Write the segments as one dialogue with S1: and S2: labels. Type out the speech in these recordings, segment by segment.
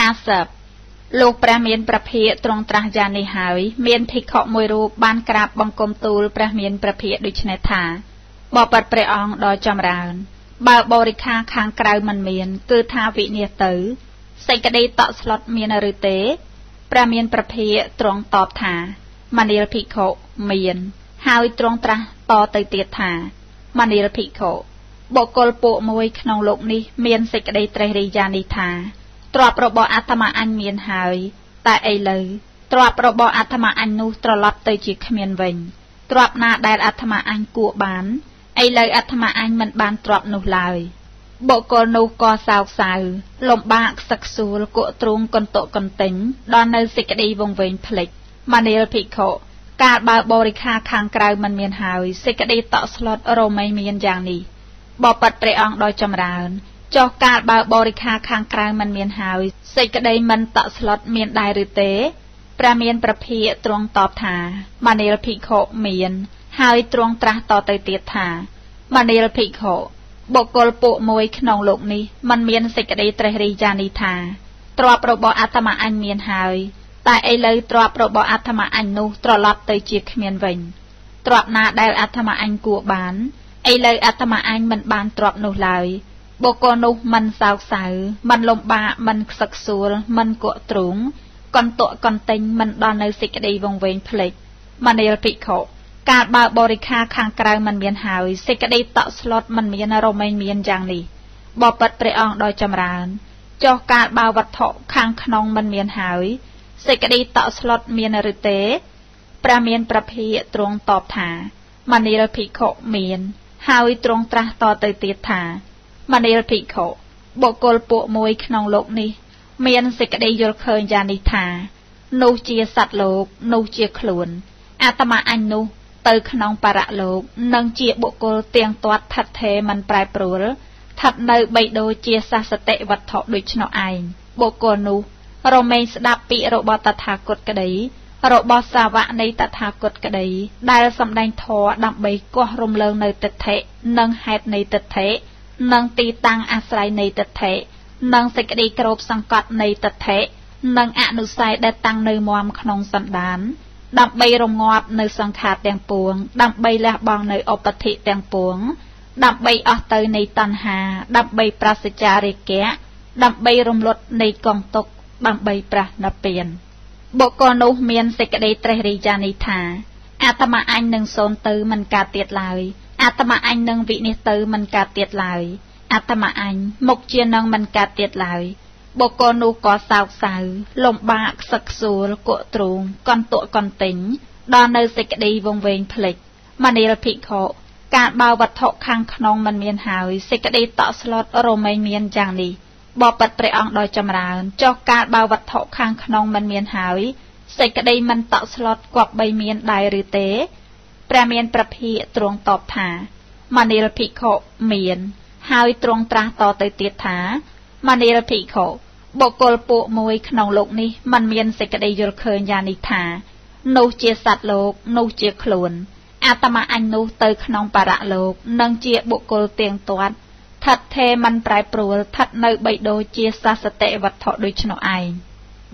S1: 50លោកព្រះមានព្រះភិក្ខទ្រង់ត្រាស់យ៉ាងនេះហើយមានភិក្ខុមួយរូបបានក្រាបបង្គំទូលព្រះមានព្រះភិក្ខដូច្នេះថាបបិទ្ធព្រះអង្គដ៏ចម្រើន បើបរិខាខាងក្រៅមិនមាន គឺថាវិនិច្ឆ័យទៅសេចក្តីតក់ស្លុតមានឬទេព្រះមានព្រះភិក្ខទ្រង់តបថាមនាលភិក្ខុមាន ហើយទ្រង់ត្រាស់តទៅទៀតថាមនាលភិក្ខុបុគ្គលពួកមួយក្នុងលោកនេះមានសេចក្តីត្រេះរិះយ៉ាងនេះថា ទ្រព្យរបស់អាត្មាអញមានហើយ តែឥឡូវទ្រព្យរបស់អាត្មាអញនោះត្រឡប់ទៅជាគ្មានវិញទ្រព្យណាដែលអាត្មាអញគួរបានឥឡូវអាត្មាអញមិនបានទ្រព្យនោះឡើយបុគ្គលនោះក៏សោកសៅ លំបាកខ្សឹកខ្សួលគក់ទ្រូងកន្តុកកន្ទិញដល់នៅសេចក្តីវង្វេងភ្លេចមនាលភិក្ខុកាលបើបរិខាខាងក្រៅមិនមានហើយសេចក្តីតក់ស្លុតរមែងមានយ៉ាងនេះបបិទ្ធព្រះអង្គដ៏ចម្រើន ចុះកាលបើបរិខាខាងក្រៅមិនមានហើយសេចក្តីមិនតក់ស្លុតមានដែរឬទេព្រះមានប្រភិយទ្រង់តបថាមនាលភិក្ខុមាន ហើយទ្រង់ត្រាស់តទៅទៀតថាមនាលភិក្ខុបុគ្គលពួកមួយក្នុងលោកនេះมันមានសេចក្តីត្រេះរិះយ៉ាងនេះថាទ្រព្យរបស់អាត្មាអញមានហើយតែឥឡូវទ្រព្យរបស់អាត្មាអញនោះត្រឡប់ទៅជាគ្មានវិញទ្រព្យណាដែលអាត្មាអញគួរបានឥឡូវអាត្មាអញមិនបានទ្រព្យនោះឡើយ បុគ្គលនោះមិនសោកសៅមិនលំបាកមិនខ្សឹកខ្សួលមិនគក់ទ្រូងកន្តក់កន្ទិញមិនដល់នៅសេចក្តីវង្វេងភ្លេចមនាលភិក្ខុកាលបើបរិខាខាងក្រៅមិនមានហើយសេចក្តីតក់ស្លុតមិនមានរមែងមានយ៉ាងនេះបបិទ្ធព្រះអង្គដ៏ចម្រើនចុះកាលបើវត្ថុខាងក្នុងមិនមានហើយសេចក្តីតក់ស្លុតមានឬទេព្រះមានប្រភិយទ្រង់តបថាមនាលភិក្ខុមាន ហើយទ្រង់ត្រាស់តទៅទៀតថា មនាលភិក្ខុបុគ្គលពួកមួយក្នុងលោកនេះ មានសេចក្តីយល់ឃើញយ៉ាងនេះថា នោះជាសត្វលោកនោះជាខ្លួន អាត្មាអញនោះ ទៅក្នុងបរៈលោកនិងជាបុគ្គលទៀងទាត់ថិតថេរមិនប្រែប្រួលស្ថិតនៅបីដូចជាសាសតិវត្ថុដូច្នោះឯងបុគ្គលនោះ រមែងស្ដាប់ពាក្យរបស់តថាគតក្តីរបស់សាវកនៃតថាគតក្តី ដែលសម្ដែងធម៌ដើម្បីកោះរំលើងនៅទិដ្ឋិនិងហេតុនៃទិដ្ឋិ និងទីតាំងអាស្រ័យនៃទិដ្ឋិនិងសេចក្តីក្របសង្កត់នៃទិដ្ឋិនិងអនុស័យដែលតាំងនៅមមក្នុងសន្តាន ដើម្បីរងាប់នៅសង្ខារទាំងពួង ដើម្បីលះបង់នៅឧបធិទាំងពួង ដើម្បីអស់ទៅនៃតណ្ហា ដើម្បីប្រសិជ្ជារិកៈដើម្បីរំលត់នៃកងទុកដើម្បីប្រះនិព្វានបុគ្គលនោះមានសេចក្តីត្រេះរិះយ៉ាងនេះថាអាត្មាអញនឹងសូនទៅមិនកើតទៀតឡើយ អាត្មាអញនឹងវិនិច្ឆ័យទៅមិនកើតទៀតឡើយអាត្មាអញមុខជានឹងមិនកើតទៀតឡើយបុគ្គលនោះក៏សោកសៅ លំបាកខ្សឹកខ្សួលគក់ទ្រូងកន្តក់កន្ទិញដល់នៅសេចក្តីវង្វេងភ្លេចមនាលភិក្ខុការបើវត្ថុខាងក្នុងមិនមានហើយសេចក្តីតក់ស្លុតរមែងមានយ៉ាងនេះបបិទ្ធព្រះអង្គដ៏ចម្រើនចុះការបើវត្ថុខាងក្នុងមិនមានហើយសេចក្តីមិនតក់ស្លុតគប្បីមានដែរឬទេ ព្រះមានប្រភិយទ្រង់តបថាមនាលភិក្ខុមាន ហើយទ្រង់ត្រាស់តទៅទៀតថាមនាលភិក្ខុបុគ្គលពួកមួយក្នុងលោកនេះมันមានសេចក្តីយល់ឃើញយ៉ាងនេះថា នោះជាសត្វលោកនោះជាខ្លួនអាត្មាអញនោះទៅក្នុងបរៈលោកនិងជាបុគ្គលទៀងទាត់ថិតថេរមិនប្រែប្រួលថិតនៅបីដូចជាសាសតិវត្ថុដូច្នោះឯង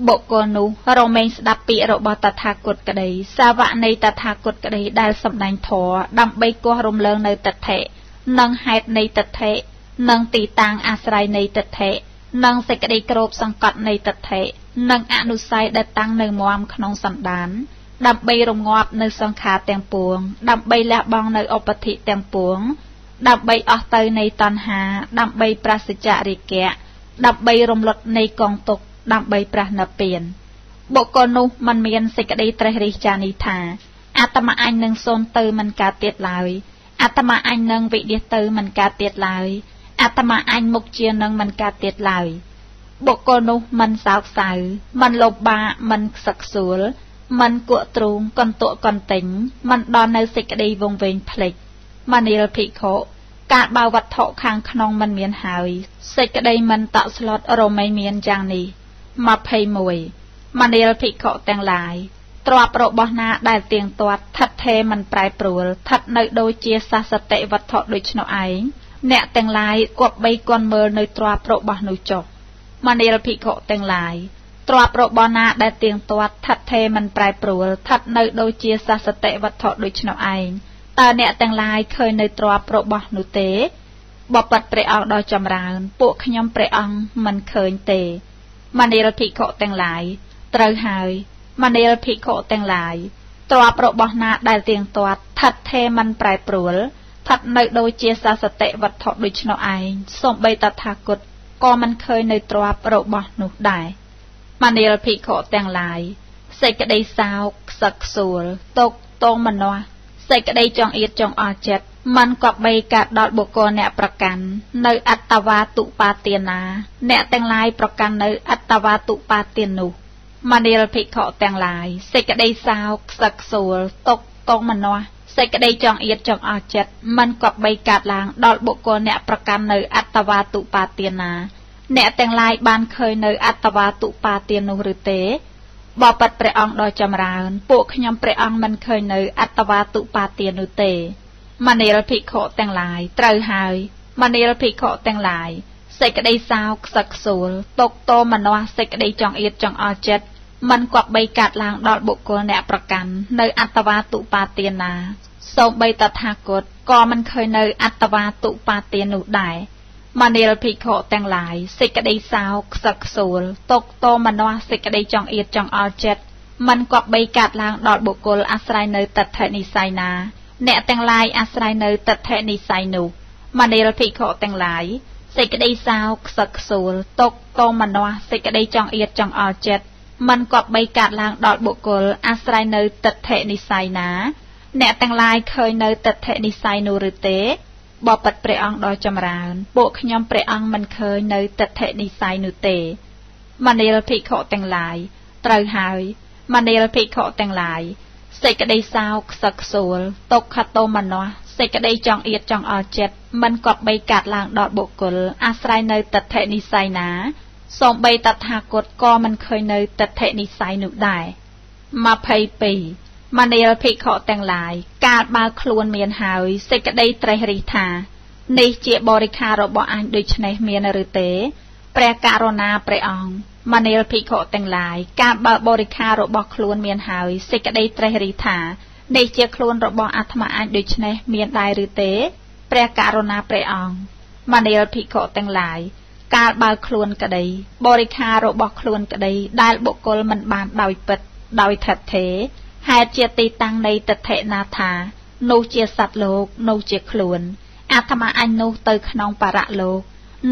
S1: បុគ្គលនោះរមែងស្ដាប់ពាក្យរបស់តថាគតក្តី សាវកនៃតថាគតក្តីដែលសម្ដែងធម៌ដើម្បីកោះរំលើងនៅទិដ្ឋិនិងហេតុនៃទិដ្ឋិនិងទីតាំងអាស្រ័យនៃទិដ្ឋិនិងសេចក្តីគ្របសង្កត់នៃទិដ្ឋិនិងអនុស័យដែលតាំងនៅមមក្នុងសន្តានដើម្បីរងាប់នៅសង្ខារទាំងពួង ដើម្បីលះបង់នៅឧបធិទាំងពួង ដើម្បីអស់ទៅនៃតណ្ហា ដើម្បីប្រសិជ្ជរិកៈដើម្បីរំលត់នៃកងទុក ដើម្បីប្រះនិព្វានបុគ្គលនោះមិនមានសេចក្តីត្រេះរិះចានេះថាអាត្មាអញនឹងសូនទៅមិនកើតទៀតឡើយអាត្មាអញនឹងវិនិច្ឆ័យទៅមិនកើតទៀតឡើយអាត្មាអញមុខជានឹងមិនកើតទៀតឡើយបុគ្គលនោះមិនសោកសៅមិនលបបាមិនខ្សឹកខ្សួលមិនគក់ទ្រូងកន្តក់កន្ទិញមិនដល់នៅសេចក្តីវង្វេងភ្លេចមនាលភិក្ខុការបើវត្ថុខាងក្នុងមិនមានហើយសេចក្តីមិនតក់ស្លុតរមែងមានយ៉ាងនេះ 21មនាលភិក្ខុទាំងឡាយទ្របរបស់ណាដែលទៀងទាត់ថិតថេរមិនប្រែប្រួលថិតនៅដូចជាសាសតិវត្ថុដូច្នោះឯងអ្នកទាំងឡាយគប់បីគន់មើលនៅទ្របរបស់នោះចុះមនាលភិក្ខុទាំងឡាយទ្រព្យរបស់ណាដែលទៀងទាត់ថិតថេរមិនប្រែប្រួលស្ថិតនៅដូចជាសសតិវត្ថុដូច្នោះឯងតើអ្នកទាំងឡាយឃើញនៅទ្រព្យរបស់នោះទេបបិទ្ធព្រះអង្គដ៏ចម្រើន ពួកខ្ញុំព្រះអង្គមិនឃើញទេ មនាលភិក្ខុទាំងឡាយត្រូវហើយមនាលភិក្ខុទាំងឡាយទ្រព្យរបស់ណាដែលទៀងទាត់ថិតថេរមិនប្រែប្រួលស្ថិតនៅដូចជាសសតិវត្ថុដូច្នោះឯងសូម្បីតថាគតក៏មិនឃើញនៅទ្រព្យរបស់នោះដែរមនាលភិក្ខុទាំងឡាយសេចក្តីសោកខ្សឹកខ្សួលទុកតងមនោះសេ សេចក្តីចង្អៀតចង្អល់ចិត្តមិនក៏បីកើតដល់បុគ្គលអ្នកប្រកាន់នៅអត្តវាទុបាទានា អ្នកទាំងឡាយប្រកាន់នៅអត្តវាទុបាទាននោះមនាលភិក្ខុទាំងឡាយសេចក្តីសោកខ្សឹកខ្សួលຕົកកងមនាស់សេចក្តីចង្អៀតចង្អល់ចិត្តមិនក៏បីកើតឡើងដល់បុគ្គលអ្នកប្រកាន់នៅអត្តវាទុបាទានា អ្នកទាំងឡាយបានឃើញនៅអត្តវាទុបាទាននោះឬទេ បបិទ្ធព្រះអង្គដ៏ចម្រើន ពួកខ្ញុំព្រះអង្គមិនឃើញនៅអត្តវាទុបាទាននោះទេមនាលភិក្ខុទាំងឡាយត្រូវហើយមនាលភិក្ខុទាំងឡាយសេចក្តីសោកខ្សឹកខ្សួលទុកតមនោះសេចក្តីចង់អៀតចង់អល់ចិត្តมันគប្បីកាត់ឡើងដល់បុគ្គលអ្នកប្រកាន់នៅអត្តវាទុបាទានាសូម្បីតថាគតក៏មិនឃើញនៅអត្តវាទុបាទាននោះដែរ មនាលភិក្ខុទាំងឡាយសេចក្តីសោកខ្សឹកខ្សួលຕົកតមនាស់សេចក្តីចង្អៀតចង្អល់ចិត្តមិនគប្បីកាត់ឡើងដល់បុគ្គលអាស្រ័យនៅតដ្ឋនិស័យណា អ្នកទាំងឡាយអាស្រ័យនៅតដ្ឋនិស័យនោះមនាលភិក្ខុទាំងឡាយសេចក្តីសោកខ្សឹកខ្សួលຕົកតមនាស់សេចក្តីចង្អៀតចង្អល់ចិត្តមិនគប្បីកាត់ឡើងដល់បុគ្គលអាស្រ័យនៅតដ្ឋនិស័យណា អ្នកទាំងឡាយឃើញនៅតដ្ឋនិស័យនោះឬទេ បបិទ្ធព្រះអង្គដ៏ចម្រើន ពួកខ្ញុំព្រះអង្គមិនឃើញនៅទិដ្ឋិនិស័យនោះទេមនាលភិក្ខុទាំងឡាយត្រូវហើយមនាលភិក្ខុទាំងឡាយសេចក្តីសោកខ្សឹកខ្សួលទុក្ខតោមនស្សសេចក្តីចង់អៀតចង់អល់ចិត្តមិនគប្បីកាត់ឡើងដល់បុគ្គលអាស្រ័យនៅទិដ្ឋិនិស័យណាសូម្បីតថាគតក៏មិនឃើញនៅទិដ្ឋិនិស័យនោះដែរ22 មនាលភិក្ខុទាំងឡាយកាលបើខ្លួនមានហើយសេចក្តីត្រេះរិះថានេះជាបរិខាររបស់អញដូច្នេះមានឬទេព្រះករុណាព្រះអង្គមនាលភិក្ខុទាំងឡាយកាលបើបរិខាររបស់ខ្លួនមានហើយសេចក្តីត្រេះរិះថានេះជាខ្លួនរបស់អាត្មាអញដូច្នេះមានដែរឬទេព្រះករុណាព្រះអង្គមនាលភិក្ខុទាំងឡាយកាលបើខ្លួនក្តី បរិខាររបស់ខ្លួនក្តីដែលបុគ្គលមិនបានដោយពិតដោយថិតថេរ ហេតុជាទីតាំងនៃទិដ្ឋិណាថានោះជាសត្វលោកនោះជាខ្លួន អាត្មាអញនោះទៅក្នុងបរៈលោក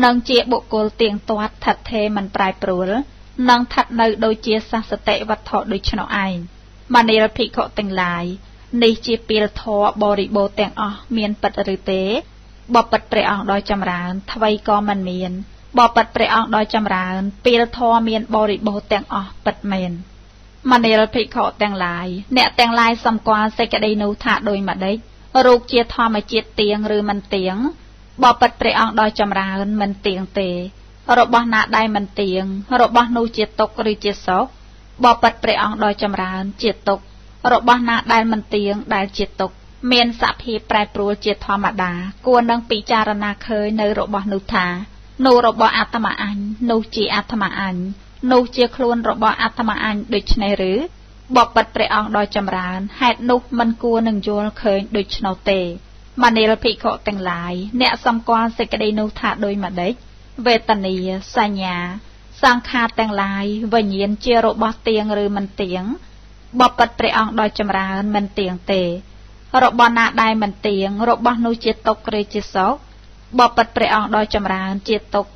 S1: នឹងជាបុគ្គលទៀងទាត់ថិតថេរមិនប្រែប្រួលនឹងថិតនៅដូចជាសសតិវត្ថុដូច្នោះឯងមនាលភិក្ខុទាំងឡាយនេះជាពីលធម៌បរិបូរទាំងអស់មានពិតឬទេបបិទ្ធព្រះអង្គដ៏ចម្រើនថ្វីក៏មិនមានបបិទ្ធព្រះអង្គដ៏ចម្រើនពីលធម៌មានបរិបូរទាំងអស់ពិតមែន មនាលភិក្ខុទាំងឡាយអ្នកទាំងឡាយសម្គាល់សេចក្តីនោះថាដូចម្ដេចរូបជាធម្មជាតិទៀងឬមិនទៀងបបិទ្ធព្រះអង្គដ៏ចម្រើនមិនទៀងទេ របស់ណាដែលមិនទៀងរបស់នោះជាទុក្ខឬជាសុខបបិទ្ធព្រះអង្គដ៏ចម្រើនជាទុក្ខរបស់ណាដែលមិនទៀងដែលជាទុក្ខមានសភាពប្រែប្រួលជាធម្មតា គួរនឹងពិចារណាឃើញនៅរបស់នោះថានោះរបស់អាត្មាអញនោះជាអាត្មាអញ នោះជាខ្លួនរបស់អាត្មាអញដូច្នេះឬបបិទ្ធព្រះអង្គដ៏ចម្រើនហេតុនោះមិនគួរនឹងយល់ឃើញដូច្នោះទេមនាលភិក្ខុទាំងឡាយអ្នកសម្គាល់សេចក្តីនោះថាដូចម្ដេចវេទនាសញ្ញា សង្ខារទាំងឡាយវិញ្ញាណជារបស់ទៀងឬមិនទៀងបបិទ្ធព្រះអង្គដ៏ចម្រើនមិនទៀងទេរបស់ណាដែលមិនទៀងរបស់នោះជាទុក្ខឬជាសុខបបិទ្ធព្រះអង្គដ៏ចម្រើនជាទុក្ខ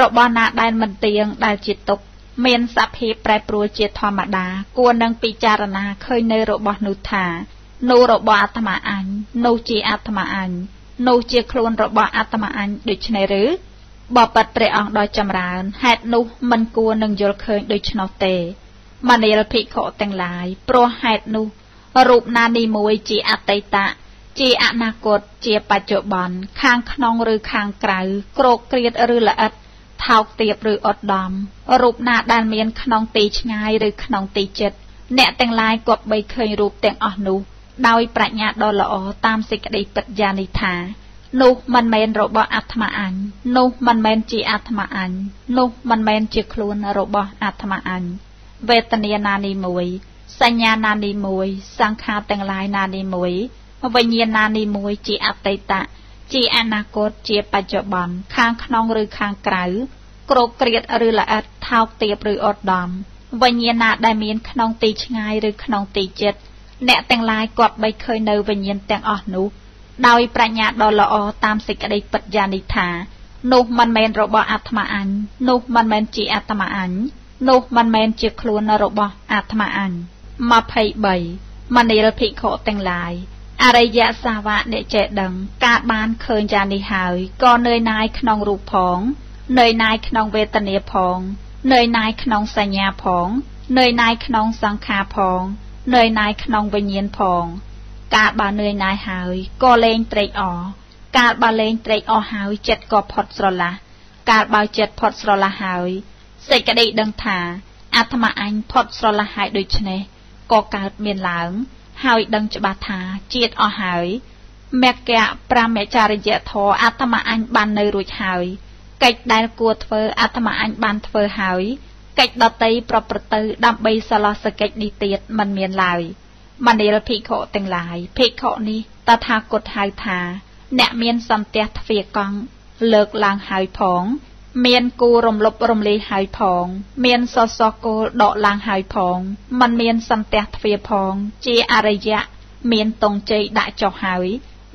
S1: របស់ណាដែលមិនទៀងដែលជាទុក្ខ មានសភាពប្រែប្រួលជាធម្មតា គួរនឹងពិចារណាឃើញនៅរបស់នោះថានោះរបស់អាត្មាអញនោះជាអាត្មាអញនោះជាខ្លួនរបស់អាត្មាអញដូច្នេះឬបបិទ្ធព្រះអង្គដ៏ចម្រើនហេតុនោះមិនគួរនឹងយល់ឃើញដូច្នោះទេមនាលភិក្ខុទាំងឡាយព្រោះហេតុនោះរូបណានីមួយជាអតីតៈជាអនាគតជាបច្ចុប្បន្នខាងក្នុងឬខាងក្រៅក្រោកគ្រៀតឬល្អិត ថោកទាបឬអត់ដំរូបណាដែលមានក្នុងទីឆ្ងាយឬក្នុងទីជិត អ្នកទាំងឡាយគប្បីឃើញរូបទាំងអស់នោះដោយប្រាជ្ញាដ៏ល្អតាមសេចក្តីពិតយ៉ាងនេះថា នោះមិនមែនរបស់អាត្មាអញនោះមិនមែនជាអាត្មាអញនោះមិនមែនជាខ្លួនរបស់អាត្មាអញវេទនាណានីមួយ សញ្ញាណានីមួយ សង្ខារទាំងឡាយណានីមួយវិញ្ញាណណានីមួយជាអតីត ជាអនាគតជាបច្ចុប្បន្នខាងក្នុងឬខាងក្រៅក្រោកក្រៀតឬល្អិតថោកទាបឬអត់ដំវិញ្ញាណណាដែលមានក្នុងទីឆ្ងាយឬក្នុងទីជិតអ្នកទាំងឡាយគាត់បីឃើញនៅវិញ្ញាណទាំងអស់នោះ ដោយប្រាជ្ញាដ៏ល្អតាមសេចក្តីពិតយ៉ាងនេះថា នោះមិនមែនរបស់អាត្មាអញនោះមិនមែនជាអាត្មាអញនោះមិនមែនជាខ្លួនរបស់អាត្មាអញ23មនាលភិក្ខុទាំងឡាយ អរិយសាវកអ្នកចេះដឹង ការបានឃើញយ៉ាងនេះហើយក៏នឿយណាយក្នុងរូបផងនឿយណាយក្នុងវេទនាផងនឿយណាយក្នុងសញ្ញាផងនឿយណាយក្នុងសង្ខារផងនឿយណាយក្នុងវិញ្ញាណផង កាលបើនឿយណាយហើយក៏លែងត្រេកអរកាលបើលែងត្រេកអរហើយចិត្តក៏ផុតស្រឡះកាលបើចិត្តផុតស្រឡះហើយសេចក្តីដឹងថាអាត្មាអញផុតស្រឡះហើយដូច្នេះក៏កើតមានឡើង ហើយដឹងច្បាស់ថាជាតិអស់ហើយមគ្គប្រមចារិយធរអាត្មាអញបាននៅរួចហើយកិច្ចដែលគួរធ្វើអាត្មាអញបានធ្វើហើយកិច្ចដតីប្រព្រឹត្តទៅដើម្បីសឡោះសកិច្ចនេះទៀតមិនមានឡើយមនាលភិក្ខុទាំងឡាយភិក្ខុនេះតថាគតហៅថា អ្នកមានសន្ទះទ្វាកង់លើកឡើងហើយផង មានគូរំលប់រំលាយហើយផង មានសសគោលដកឡើងហើយផងมันមានសន្ទះទ្វាផង ជាអរិយៈមានតងជ័យដាក់ចុះហើយ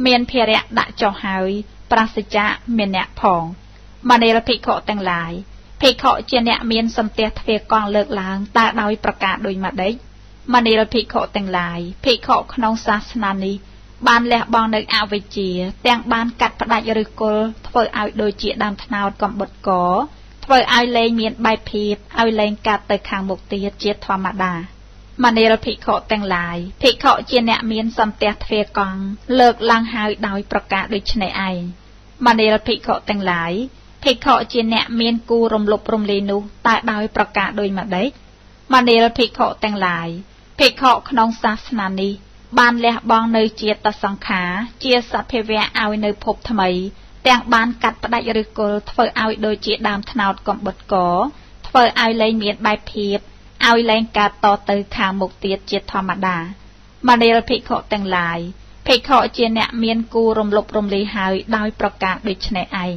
S1: មានភារៈដាក់ចុះហើយ ប្រសិជ្ជៈមានអ្នកផងមនាលភិក្ខុទាំងឡាយភិក្ខុជាអ្នកមានសន្ទះទ្វាកង់លើកឡើងតើដោយប្រការដូចម្ដេចមនាលភិក្ខុទាំងឡាយភិក្ខុក្នុងសាសនានេះ បានលះបង់នៅអវិជ្ជាទាំងបានកាត់ផ្ដាច់ឬគល់ធ្វើឲ្យដូចជាដើមថ្នោតកំបុតកធ្វើឲ្យលែងមានបែបភាពឲ្យលែងកាត់ទៅខាងមុខទៀតជាធម្មតាមនាលភិក្ខុទាំងឡាយភិក្ខុជាអ្នកមានសន្ទះទ្វាកង់លើកឡើងហើយដោយប្រការដូចនេះឯងមនាលភិក្ខុទាំងឡាយភិក្ខុជាអ្នកមានគូរំលប់រំលាយនោះតើដោយប្រការដូចម្ដេចមនាលភិក្ខុទាំងឡាយភិក្ខុក្នុងសាសនានេះ បានលះបង់នៅជាតិសង្ខារជាសភាវៈឲ្យនៅភពថ្មី ទាំងបានកាត់ផ្ដាច់ឬគល់ធ្វើឲ្យដូចជាដើមថ្នោតកំបុតកធ្វើឲ្យលែងមានបែបភាពឲ្យលែងកើតតទៅខាងមុខទៀតជាធម្មតាមនាលភិក្ខុទាំងឡាយភិក្ខុជាអ្នកមានគូរំលប់រំលាយហើយដោយប្រការដូចនេះឯង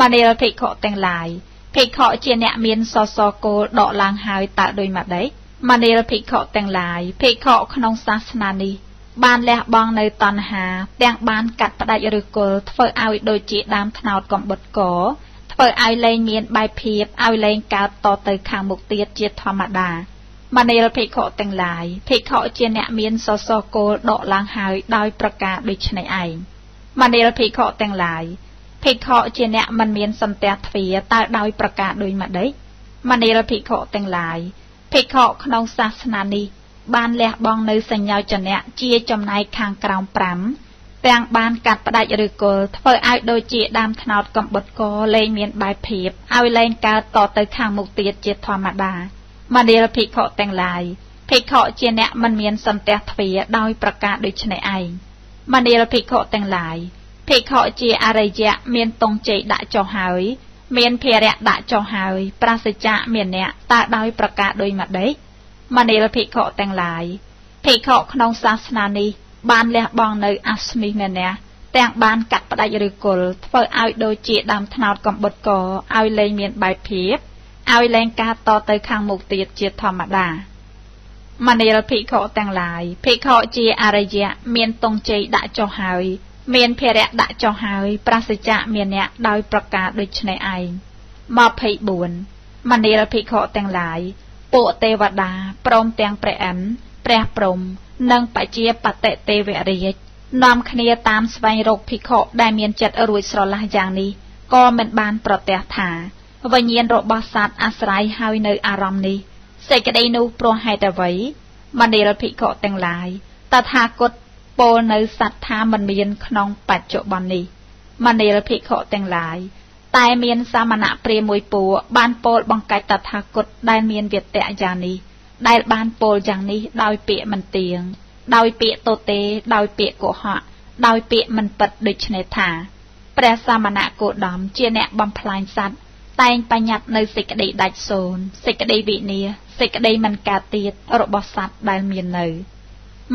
S1: មនាលភិក្ខុទាំងឡាយភិក្ខុជាអ្នកមានសសគោលដកឡើងហើយតើដូចម្ដេច មនាលភិក្ខុទាំងឡាយភិក្ខុក្នុងសាសនានេះ បានលះបង់នៅតណ្ហា ទាំងបានកាត់ផ្ដាច់ឬគល់ធ្វើឲ្យដូចជាដើមថ្នោតកំបុតកធ្វើឲ្យលែងមានបែបភាពឲ្យលែងកើតតទៅខាងមុខទៀតជាធម្មតាមនាលភិក្ខុទាំងឡាយភិក្ខុជាអ្នកមានសសរគោលដកឡើងហើយដោយប្រការដូចនេះឯងមនាលភិក្ខុទាំងឡាយភិក្ខុជាអ្នកមិនមានសន្ទះទ្វាតើដោយប្រការដូចម្ដេចមនាលភិក្ខុទាំងឡាយ ភិក្ខុក្នុងសាសនានេះបានលះបង់នៅសញ្ញោចនៈជាចំណែកខាងក្រោម5ទាំងបានកាត់ផ្ដាច់ឬគល់ធ្វើឲ្យដូចជាដើមថ្នោតកំបុតកលែងមានបែបភាពឲ្យលែងកើតតទៅខាងមុខទៀតជាធម្មតាមនាលភិក្ខុទាំងឡាយភិក្ខុជាអ្នកមិនមានសន្ទះទ្វាដោយប្រការដូចនេះឯងមនាលភិក្ខុទាំងឡាយភិក្ខុជាអរិយៈមានតងជ័យដាក់ចុះហើយ មានភារៈដាក់ចុះហើយ ប្រសិជ្ជៈមានអ្នកតើដោយប្រការដូចម្ដេចមនាលភិក្ខុទាំងឡាយភិក្ខុក្នុងសាសនានេះ បានលះបង់នៅអស្មិមេនៈទាំងបានកាត់ផ្ដាច់ឬគល់ធ្វើឲ្យដូចជាដើមថ្នោតកំបុតកឲ្យលែងមានបែបភាពឲ្យលែងការតទៅខាងមុខទៀតជាធម្មតាមនាលភិក្ខុទាំងឡាយភិក្ខុជាអរិយៈមានតងជ័យដាក់ចុះហើយ មានភារៈដាក់ចុះហើយប្រសិជ្ជៈមានអ្នកដោយប្រការដូចនេះឯង24មនាលភិក្ខុទាំងឡាយពួកទេវតាព្រមទាំងព្រះអិនព្រះព្រំ និងបជាបតិទេវរាជនាំគ្នាតាមស្វែងរកភិក្ខុដែលមានចិត្តរួចស្រឡះយ៉ាងនេះក៏មិនបានប្រទះថាវិញ្ញាណរបស់សត្វអាស្រ័យហើយនៅអារម្មណ៍នេះសេចក្តីនោះព្រោះហេតុអ្វីមនាលភិក្ខុទាំងឡាយតថាគត ពោលនៅសត្វថាមិនមានក្នុងបច្ចុប្បន្ននេះមនាលភិក្ខុទាំងឡាយតែមានសាមណៈព្រាមួយពួកបានពោលបង្កាច់តថាគតដែលមានវត្តៈយ៉ាងនេះដែលបានពោលយ៉ាងនេះដោយពាក្យមិនទៀងដោយពាក្យតទេដោយពាក្យកុហកដោយពាក្យមិនពិតដូចនេះថា ព្រះសមណគោតមជាអ្នកបំផ្លាញសត្វតែងបញ្ញត្តិនៅសេចក្តីដាច់សូន្យសេចក្តីវិនាសេចក្តីមិនកើតទៀតរបស់សត្វដែលមាននៅ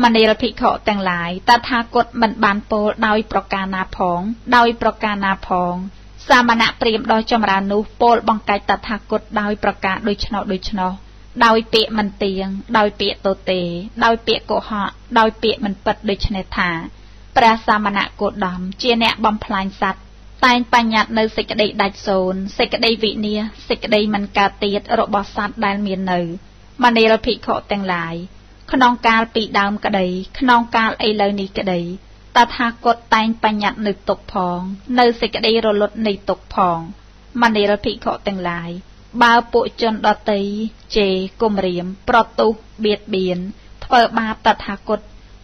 S1: មនាលភិក្ខុទាំងឡាយតថាគតមិនបានពោលដោយប្រការណាផង ដោយប្រការណាផង សាមណៈព្រាមដ៏ចម្រើននោះពោលបង្កាច់តថាគតដោយប្រការដូច្នោះដូច្នោះដោយពាក្យមិនទៀងដោយពាក្យទទេ ដោយពាក្យកុហកដោយពាក្យមិនពិតដូច្នេះថាព្រះសាមណគោតមជាអ្នកបំផ្លាញសត្វតែងបញ្ញត្តិនៅសេចក្តីដាច់សូន្យសេចក្តីវិនាសេចក្តីមិនកើតទៀតរបស់សត្វដែលមាននៅមនាលភិក្ខុទាំងឡាយ ក្នុងកាលពីដើមក្តី ក្នុងកាលឥឡូវនេះក្តីតថាគតតែងបញ្ញត្តិនៅទុកផង នៅសេចក្តីរលត់នៃទុកផងមនាលភិក្ខុទាំងឡាយបើពួកជនដតីជេរគំរាម ប្រទុះបៀតបៀនធ្វើបាបតថាគត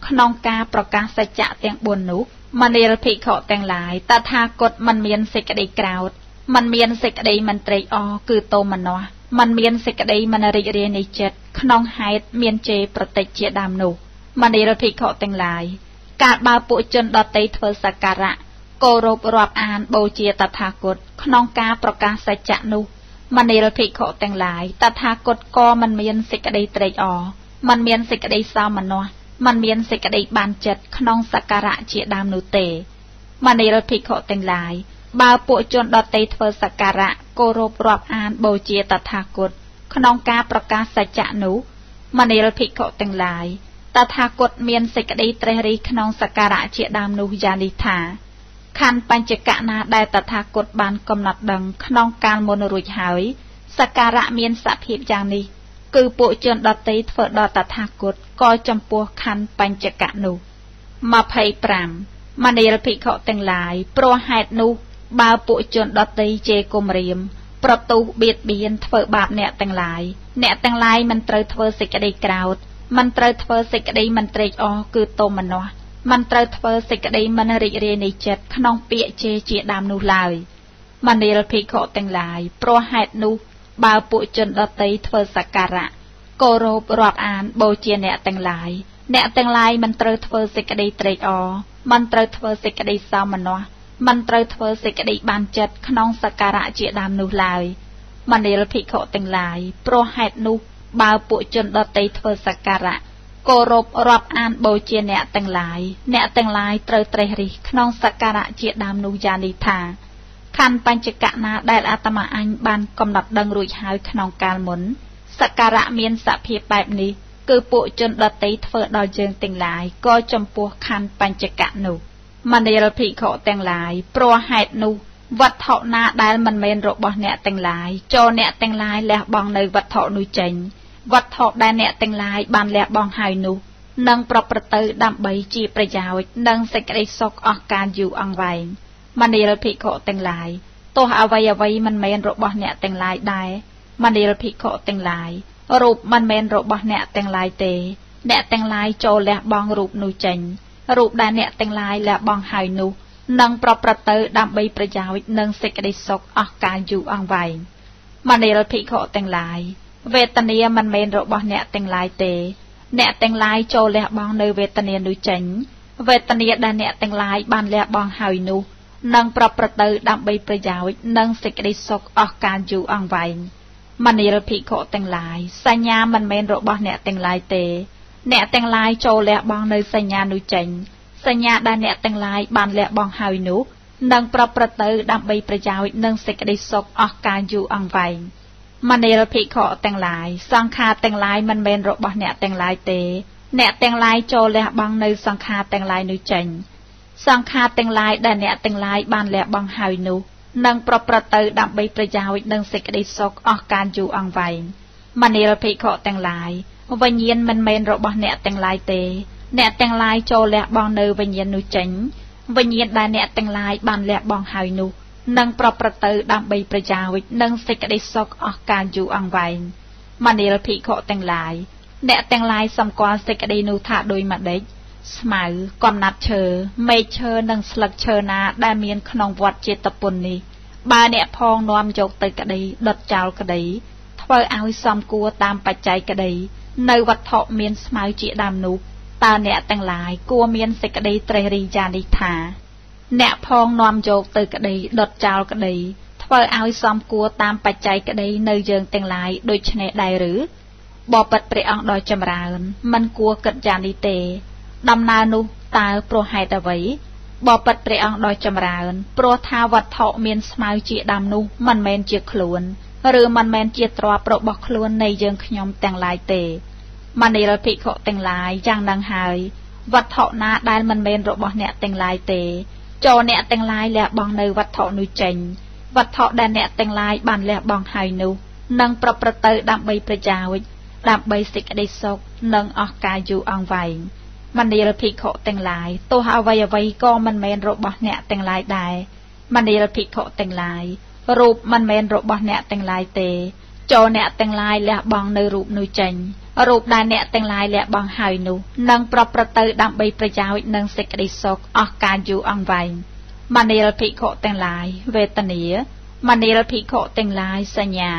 S1: ក្នុងការប្រកាសសច្ចៈទាំង4នោះមនាលភិក្ខុទាំងឡាយតថាគតមិនមានសេចក្តីក្រោធ មិនមានសេចក្តីមិនត្រេកអរគឺតោមនោះมันមានសេចក្តីមិនរីករាយនៃចិត្តក្នុងហេតុមានជេរប្រតិចជាដើមនោះមនាលភិក្ខុទាំងឡាយកាលបើពួកជនដតីធ្វើសក្ការៈគោរពរាប់អានបូជាតថាគតក្នុងការប្រកាសសច្ចៈនោះមនាលភិក្ខុទាំងឡាយតថាគតក៏មិនមានសេចក្តីត្រេកអរមិនមានសេចក្តីសោមនស្សมันមានសេចក្តីបានចិត្តក្នុងសក្ការៈជាដើមនោះទេមនាលភិក្ខុទាំងឡាយ បើពួកជនដតីធ្វើសក្ការៈគោរពរាប់អានបូជាតថាគតក្នុងការប្រកាសសច្ចៈនោះមនាលភិក្ខុទាំងឡាយតថាគតមានសេចក្តីត្រេះរិះក្នុងសក្ការៈជាដើមនោះយ៉ាងនេះថាខណ្ឌបញ្ចកៈណាដែលតថាគតបានកំណត់ដឹងក្នុងកាលមុនរួចហើយសក្ការៈមានសភាពយ៉ាងនេះ គឺពួកជនដតីធ្វើដល់តថាគតក៏ចំពោះខណ្ឌបញ្ចកៈនោះ25មនាលភិក្ខុទាំងឡាយព្រោះហេតុនោះ បើពួកជនដតីជេរគំរាម ប្រទូសបៀតបៀនធ្វើបាបអ្នកទាំងឡាយអ្នកទាំងឡាយមិនត្រូវធ្វើសេចក្តីក្រោធមិនត្រូវធ្វើសេចក្តីមិនត្រេកអរគឺតោមនោះមិនត្រូវធ្វើសេចក្តីមិនរីករាយនៃចិត្តក្នុងពាក្យជេរជាដើមនោះឡើយមនាលភិក្ខុទាំងឡាយព្រោះហេតុនោះបើពួកជនដតីធ្វើសក្ការៈគោរពរាប់អានបូជាអ្នកទាំងឡាយអ្នកទាំងឡាយមិនត្រូវធ្វើសេចក្តីត្រេកអរមិនត្រូវធ្វើសេចក្តីសោមនស្ស មិនត្រូវធ្វើសេចក្តីបានចិត្តក្នុងសក្ការៈជាដើមនោះឡើយមនាលភិក្ខុទាំងឡាយព្រោះហេតុនោះបើពួកជនដតីធ្វើសក្ការៈគោរពរាប់អានបូជាអ្នកទាំងឡាយអ្នកទាំងឡាយត្រូវត្រេះរិះក្នុងសក្ការៈជាដើមនោះយ៉ាងនេះថាខណ្ឌបញ្ចកៈណាដែលអាត្មាអញបានកំណត់ដឹងរួចហើយក្នុងកាលមុនសក្ការៈមានសភាពបែបនេះគឺពួកជនដតីធ្វើដល់យើងទាំងឡាយក៏ចំពោះខណ្ឌបញ្ចកៈនោះ មនាលភិក្ខុទាំងឡាយព្រោះហេតុនោះវត្ថុណាដែលមិនមែនរបស់អ្នកទាំងឡាយចូលអ្នកទាំងឡាយលះបង់នៅវត្ថុនោះចេញវត្ថុដែលអ្នកទាំងឡាយបានលះបង់ហើយនោះនឹងប្រព្រឹត្តទៅដើម្បីជាប្រយោជន៍និងសេចក្តីសុខអស់កាលយូរអង្វែងមនាលភិក្ខុទាំងឡាយទោះអ្វីអ្វីមិនមែនរបស់អ្នកទាំងឡាយដែរមនាលភិក្ខុទាំងឡាយរូបមិនមែនរបស់អ្នកទាំងឡាយទេ អ្នកទាំងឡាយចូលលះបង់រូបនោះចេញ រូបដែលអ្នកទាំងឡាយលះបង់ហើយនោះនឹងប្រព្រឹត្តទៅដើម្បីប្រយោជន៍និងសេចក្តីសុខអស់កាលយូរអង្វែងមនាលភិក្ខុទាំងឡាយវេទនាមិនមែនរបស់អ្នកទាំងឡាយទេ អ្នកទាំងឡាយចូលលះបង់នៅវេទនានោះចេញវេទនាដែលអ្នកទាំងឡាយបានលះបង់ហើយនោះនឹងប្រព្រឹត្តទៅដើម្បីប្រយោជន៍និងសេចក្តីសុខអស់កាលយូរអង្វែងមនាលភិក្ខុទាំងឡាយសញ្ញាមិនមែនរបស់អ្នកទាំងឡាយទេ អ្នកទាំងឡាយចូលលះបង់នៅសញ្ញានោះចេញសញ្ញាដែលអ្នកទាំងឡាយបានលះបង់ហើយនោះនឹងប្រព្រឹត្តទៅដើម្បីប្រយោជន៍និងសេចក្តីសុខអស់កាលយូរអង្វែងមនាលភិក្ខុទាំងឡាយសង្ខារទាំងឡាយមិនមែនរបស់អ្នកទាំងឡាយទេ អ្នកទាំងឡាយចូលលះបង់នៅសង្ខារទាំងឡាយនោះចេញសង្ខារទាំងឡាយដែលអ្នកទាំងឡាយបានលះបង់ហើយនោះនឹងប្រព្រឹត្តទៅដើម្បីប្រយោជន៍និងសេចក្តីសុខអស់កាលយូរអង្វែងមនាលភិក្ខុទាំងឡាយវិញ្ញាណមិនមែនរបស់អ្នកទាំងឡាយទេ អ្នកទាំងឡាយចូលលះបង់នៅវិញ្ញាណនោះចេញវិញ្ញាណដែលអ្នកទាំងឡាយបានលះបង់ហើយនោះនឹងប្រព្រឹត្តទៅដើម្បីប្រយោជន៍និងសេចក្តីសុខអស់កាលយូរអង្វែងមនាលភិក្ខុទាំងឡាយអ្នកទាំងឡាយសម្គាល់សេចក្តីនោះថាដូចម្ដេចស្មៅកំណាត់ឈើមែកឈើនិងស្លឹកឈើណាដែលមានក្នុងវត្តចេតពុននេះបើអ្នកផងនាំយកទៅក្តីដុតចោលក្តីធ្វើឲ្យសំគួរតាមបច្ច័យក្តី នៅវត្ថុមានស្មៅជាដើមនោះតើអ្នកទាំងឡាយគួរមានសេចក្តីត្រេះរិះយ៉ាងនេះថាអ្នកផងនាំយកទៅក្តីដុតចោលក្តីធ្វើឲ្យសំគួរតាមបច្ច័យក្តីនៅយើងទាំងឡាយដូចនេះដែរឬបបិទ្ធព្រះអង្គដ៏ចម្រើនមិនគួរគិតយ៉ាងនេះទេ ដំណើរនោះតើព្រោះហេតុអ្វីបបិទ្ធព្រះអង្គដ៏ចម្រើនព្រោះថាវត្ថុមានស្មៅជាដើមនោះមិនមែនជាខ្លួន ឬមិនមែនជាទ្រព្យរបស់ខ្លួននៃយើងខ្ញុំទាំងឡាយទេមនីលភិក្ខុទាំងឡាយយ៉ាងនឹងហើយវត្ថុណាដែលមិនមែនរបស់អ្នកទាំងឡាយទេចូលអ្នកទាំងឡាយលះបង់នៅវត្ថុនោះចេញវត្ថុដែលអ្នកទាំងឡាយបានលះបង់ហើយនោះនឹងប្រព្រឹត្តទៅដើម្បីប្រយោជន៍ដើម្បីសេចក្តីសុខនិងអស់កាលយូរអង្វែងមនាលភិក្ខុទាំងឡាយទោះអ្វីអ្វីក៏មិនមែនរបស់អ្នកទាំងឡាយដែរមនាលភិក្ខុទាំងឡាយ រូបមិនមែនរបស់អ្នកទាំងឡាយទេចូលអ្នកទាំងឡាយលះបង់នៅរូបនោះចេញរូបដែលអ្នកទាំងឡាយលះបង់ហើយនោះនឹងប្រព្រឹត្តទៅដើម្បីប្រយោជន៍និងសេចក្តីសុខអស់កាលយូរអង្វែងមនាលភិក្ខុទាំងឡាយវេទនាមនាលភិក្ខុទាំងឡាយសញ្ញា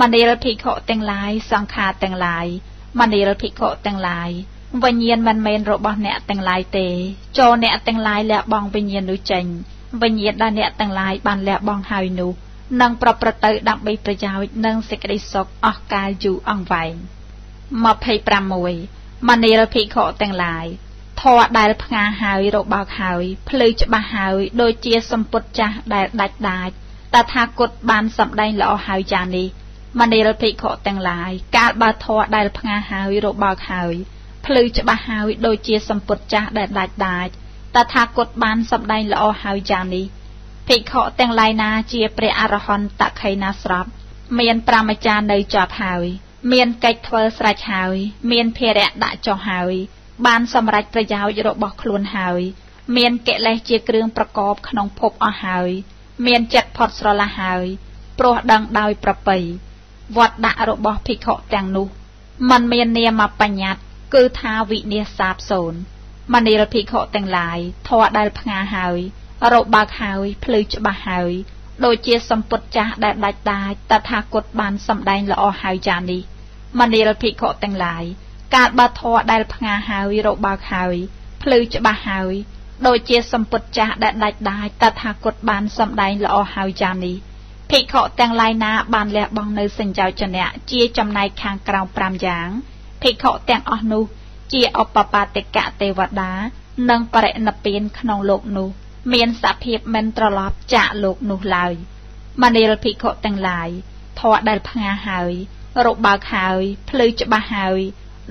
S1: មនាលភិក្ខុទាំងឡាយសង្ខារទាំងឡាយមនាលភិក្ខុទាំងឡាយវិញ្ញាណមិនមែនរបស់អ្នកទាំងឡាយទេចូលអ្នកទាំងឡាយលះបង់វិញ្ញាណនោះចេញ វិញ្ញាណដែលអ្នកទាំងឡាយបានលះបង់ហើយនោះនឹងប្រព្រឹត្តទៅដើម្បីប្រយោជន៍និងសេចក្តីសុខអស់កាលយូរអង្វែង26មនាលភិក្ខុទាំងឡាយធរដែលផ្ងាហើយរបើកហើយភ្លឺច្បាស់ហើយដូចជាសម្ពុតចាស់ដែលដាច់ដាច់តថាគតបានសម្ដែងល្អហើយយ៉ាងនេះមនាលភិក្ខុទាំងឡាយកាលបើធរដែលផ្ងាហើយរបើកហើយភ្លឺច្បាស់ហើយដូចជាសម្ពុតចាស់ដែលដាច់ដាច់ តថាគតបានសម្ដែងល្អហើយយ៉ាងនេះភិក្ខុទាំងឡាយណាជាព្រះអរហន្តតខេណាស្រាប់ មានប្រមចារនៅជាប់ហើយ មានកិច្ចធ្វើស្រេចហើយ មានភារៈដាក់ចុះហើយ បានសម្រេចប្រយោជន៍របស់ខ្លួនហើយ មានកិលេសជាគ្រឿងប្រកបក្នុងភពអស់ហើយ មានចិត្តផុតស្រឡះហើយព្រោះដឹងដោយប្រពៃវត្តដាក់របស់ភិក្ខុទាំងនោះมันមាននាមបញ្ញត្តិគឺថាវិនិច្ឆ័យសាបសូន្យ មនីលភិក្ខុទាំងឡាយធរដែលផ្ងាហើយរកបើកហើយភ្លឺច្បាស់ហើយដូចជាសម្ពុតចាស់ដែលដាច់ដាច់តថាគតបានសម្ដែងល្អហើយចានេះមនាលភិក្ខុទាំងឡាយកាលបើធរដែលផ្ងាហើយរកបើកហើយភ្លឺច្បាស់ហើយដូចជាសម្ពុតចាស់ដែលដាច់ដាច់តថាគតបានសម្ដែងល្អហើយចានេះភិក្ខុទាំងឡាយណាបានលះបង់នៅសញ្ចោចនៈជាចំណែកខាងក្រោម5យ៉ាងភិក្ខុទាំងអស់នោះ ជាអបបតិកៈទេវតា និងបរិណិព្វានក្នុងលោកនោះ មានសភាពមិនត្រឡប់ចាកលោកនោះឡើយមនាលភិក្ខុទាំងឡាយធរដែលផ្ងាហើយរកបើកហើយភ្លឺច្បាស់ហើយ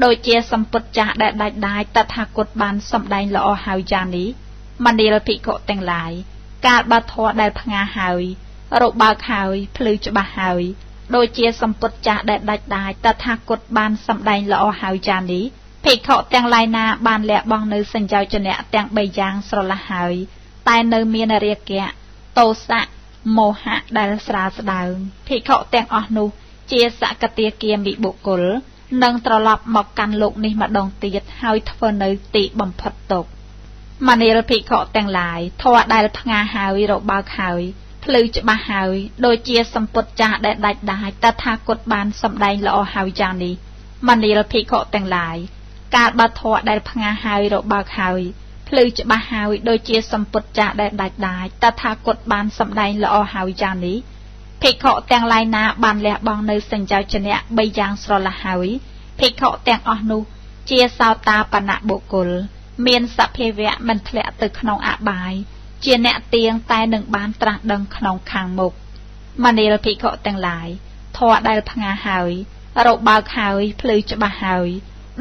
S1: ដូចជាសម្ពុតចាស់ដែលដាច់ដាច់តថាគតបានសម្ដែងល្អហើយយ៉ាងនេះមនាលភិក្ខុទាំងឡាយកាលបើធរដែលផ្ងាហើយរកបើកហើយភ្លឺច្បាស់ហើយដូចជាសម្ពុតចាស់ដែលដាច់ដាច់តថាគតបានសម្ដែងល្អហើយយ៉ាងនេះ ភិក្ខុទាំងឡាយណាបានលះបង់នៅសញ្ចោចនៈទាំង3យ៉ាងស្រឡះហើយ តែនៅមានរាគៈតោសៈមោហៈដែលស្រាលស្ដើងភិក្ខុទាំងអស់នោះ ជាសកតាគាមិបុគ្គលនឹងត្រឡប់មកកាន់លោកនេះម្ដងទៀតហើយធ្វើនៅទីបំផុតទុកមនាលភិក្ខុទាំងឡាយធរដែលផ្ងាហើយរបើកហើយភ្លឺច្បាស់ហើយដូចជាសម្ពុតចាស់ដែលដាច់ដាច់តថាគតបានសម្ដែងល្អហើយយ៉ាងនេះមនាលភិក្ខុទាំងឡាយ កាលបើធរដែលផ្ងាហើយរបើកហើយភ្លឺច្បាស់ហើយដូចជាសម្ពុតចាស់ដែលដាច់ដាច់តថាគតបានសម្ដែងល្អហើយយ៉ាងនេះភិក្ខុទាំងឡាយណាបានលះបង់នៅសញ្ចោចនៈបីយ៉ាងស្រឡះហើយភិក្ខុទាំងអស់នោះ ជាសោតាបណៈបុគ្គល មានសភាវៈមិនធ្លាក់ទៅក្នុងអបាយ ជាអ្នកទៀងតែនឹងបានត្រាស់ដឹងក្នុងខាងមុខមនាលភិក្ខុទាំងឡាយធរដែលផ្ងាហើយរកបើកហើយភ្លឺច្បាស់ហើយ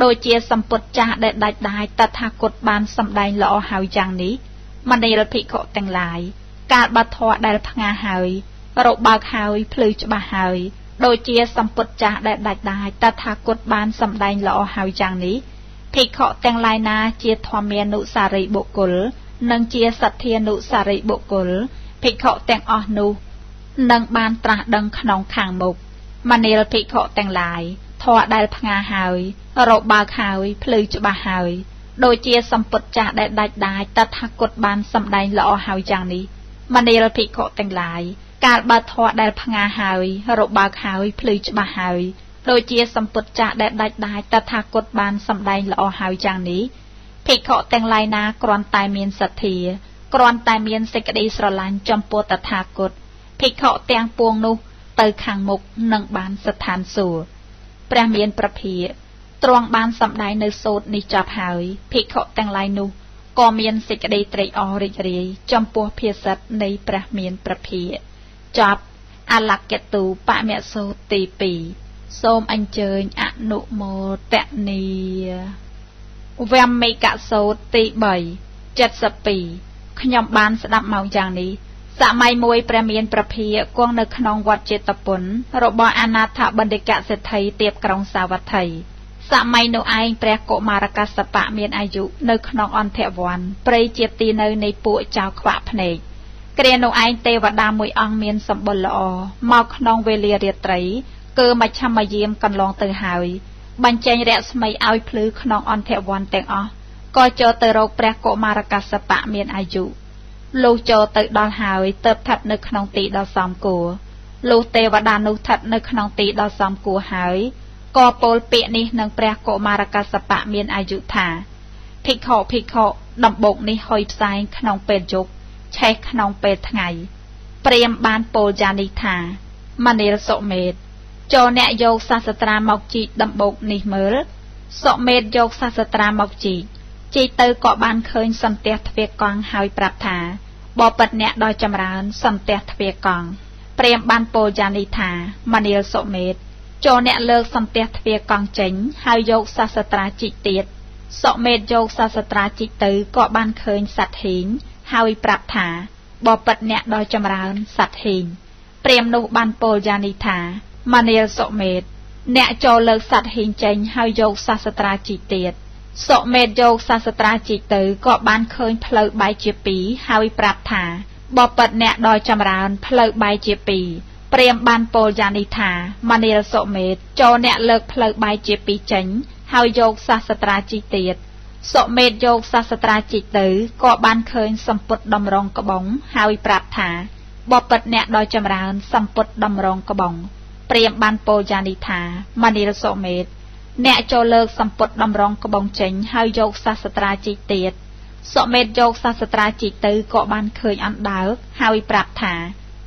S1: ដូចជាសម្ពុតចាស់ដែលដាច់ដាយតថាគតបានសម្ដែងល្អហើយយ៉ាងនេះមនាលភិក្ខុទាំងឡាយកាលបាត់ធរដែលផ្ងាហើយរកបើកហើយភ្លឺច្បាស់ហើយដូចជាសម្ពុតចាស់ដែលដាច់ដាច់តថាគតបានសម្ដែងល្អហើយយ៉ាងនេះភិក្ខុទាំងឡាយណាជាធម្មានុសារីបុគ្គល និងជាសទ្ធានុសារីបុគ្គលភិក្ខុទាំងអស់នោះនឹងបានត្រាស់ដឹងក្នុងខាងមុខមនាលភិក្ខុទាំងឡាយធរដែលផ្ងាហើយ រកបើកហើយភ្លឺច្បាស់ហើយដូចជាសម្ពុតចាស់ដែលដាច់ដាច់តថាគតបានសម្ដែងល្អហើយយ៉ាងនេះមនាលភិក្ខុទាំងឡាយកាលបើធរដែលផ្ងាហើយរកបើកហើយភ្លឺច្បាស់ហើយដូចជាសម្ពុតចាស់ដែលដាច់ដាច់តថាគតបានសម្ដែងល្អហើយយ៉ាងនេះភិក្ខុទាំងឡាយណាគ្រាន់តែមានសទ្ធាគ្រាន់តែមានសេចក្តីស្រឡាញ់ចំពោះតថាគតភិក្ខុទាំងពួងនោះ ទៅខាងមុខនឹងបានស្ថានសួគ៌ព្រះមានប្រភា ទ្រង់បានសម្ដែងនៅសូត្រនេះចប់ហើយភិក្ខុទាំងឡាយនោះក៏មានសេចក្តីត្រេកអររីករាយចំពោះភាសិតនៃព្រះមានប្រភាចប់អលក្ខតុបមៈសូត្រទី2សូមអញ្ជើញអនុមោទនីវមមេកសូត្រទី3 72ខ្ញុំបានស្ដាប់មកយ៉ាងនេះសម័យមួយព្រះមានប្រភាគង់នៅក្នុងវត្តចេតពុនរបស់អនាថបណ្ឌិកសេដ្ឋីទៀបក្រុងសាវត្ថី សម័យនោះឯងព្រះកុមារកសបៈមានអាយុនៅក្នុងអន្តវ័នព្រៃជាទីនៅនៃពួកចៅខ្វាក់ភ្នែកគ្រានោះឯងទេវតាមួយអង្គមានសម្បុរល្អមកក្នុងវេលារាត្រីគឺមជ្ឈមយាមកន្លងទៅហើយបញ្ចេញរស្មីឲ្យភ្លឺក្នុងអន្តវ័នទាំងអស់ក៏ចូលទៅរកព្រះកុមារកសបៈមានអាយុលុះចូលទៅដល់ហើយទៅស្ថិតនៅក្នុងទីដ៏សមគួរលុះទេវតានោះស្ថិតនៅក្នុងទីដ៏សមគួរហើយ ក៏ពោលពាក្យនេះនឹងព្រះកុមារកសបៈមានអាយុថាភិក្ខុភិក្ខុដំបូកនេះហុយផ្សែងក្នុងពេលយប់ឆេះក្នុងពេលថ្ងៃព្រាមបានពោលយ៉ាងនេះថាមនាលសុមេតចូលអ្នកយកសាស្ត្រាមកជីកដំបូកនេះមើលសុមេតយកសាស្ត្រាមកជីកជីកទៅក៏បានឃើញសន្ទះទ្វាកង់ហើយប្រាប់ថាបបិទ្ធអ្នកដ៏ចម្រើនសន្ទះទ្វាកង់ព្រាមបានពោលយ៉ាងនេះថាមនាលសុមេត ចូលអ្នកលើកសន្ទះទ្វាកង់ចេញ ហើយយកសាស្ត្រាជីកទៀតសុមេតយកសាស្ត្រាជីកទៅក៏បានឃើញសត្វហ៊ីងហើយប្រាប់ថាបបិទ្ធអ្នកដ៏ចម្រើនសត្វហ៊ីងព្រាមនោះបានពោលយ៉ាងនេះថាមនាលសុមេត អ្នកចូលលើកសត្វហ៊ីងចេញហើយយកសាស្ត្រាជីកទៀតសុមេតយកសាស្ត្រាជីកទៅក៏បានឃើញផ្លូវបែកជាពីរហើយប្រាប់ថាបបិទ្ធអ្នកដ៏ចម្រើនផ្លូវបែកជាពីរ ព្រាមបានពោលយ៉ាងនេះថាមនាលសុមេតចូលអ្នកលើកផ្លូវបែកជាពីរចេញ ហើយយកសាស្ត្រាជីកទៀតសុមេតយកសាស្ត្រាជីកទៅក៏បានឃើញសម្ពុតតម្រងក្បងហើយប្រាប់ថាបបិទ្ធអ្នកដ៏ចម្រើនសម្ពុតតម្រងក្បងព្រាមបានពោលយ៉ាងនេះថាមនាលសុមេតអ្នកចូលលើកសម្ពុតតម្រងក្បងចេញ ហើយយកសាស្ត្រាជីកទៀតសុមេតយកសាស្ត្រាជីកទៅក៏បានឃើញអណ្ដើកហើយប្រាប់ថា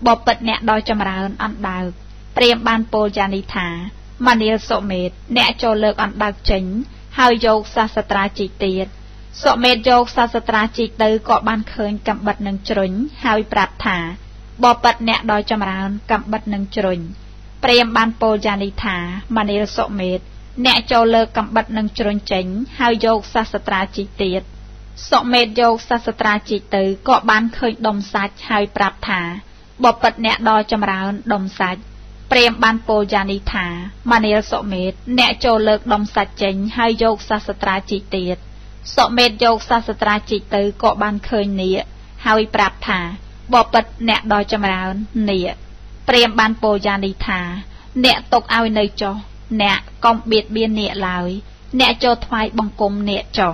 S1: បបិទ្ធអ្នកដ៏ចម្រើនអណ្ដើកព្រាមបានពោលយ៉ាងនេះថាមនាលសុមេត អ្នកចូលលើកអណ្ដើកចេញ ហើយយកសាស្ត្រាជីកទៀតសុមេតយកសាស្ត្រាជីកទៅក៏បានឃើញកំបិតនឹងជ្រុញហើយប្រាប់ថាបបិទ្ធអ្នកដ៏ចម្រើនកំបិតនឹងជ្រុញព្រាមបានពោលយ៉ាងនេះថាមនាលសុមេត អ្នកចូលលើកំបិតនឹងជ្រុញចេញ ហើយយកសាស្ត្រាជីកទៀតសុមេតយកសាស្ត្រាជីកទៅក៏បានឃើញដុំសាច់ហើយប្រាប់ថា បបិទ្ធអ្នកដ៏ចម្រើនដុំសាច់ព្រាមបានពោលយ៉ាងនេះថាមនាលសុមេត អ្នកចូលលើកដុំសាច់ចេញ ហើយយកសាស្ត្រាជីកទៀតសុមេតយកសាស្ត្រាជីកទៅក៏បានឃើញនាគហើយប្រាប់ថាបបិទ្ធអ្នកដ៏ចម្រើននាគព្រាមបានពោលយ៉ាងនេះថា អ្នកຕົកឲ្យនៅចុះអ្នកកុំបៀតបៀននាគឡើយ អ្នកចូលថ្វាយបង្គំនាគចុះ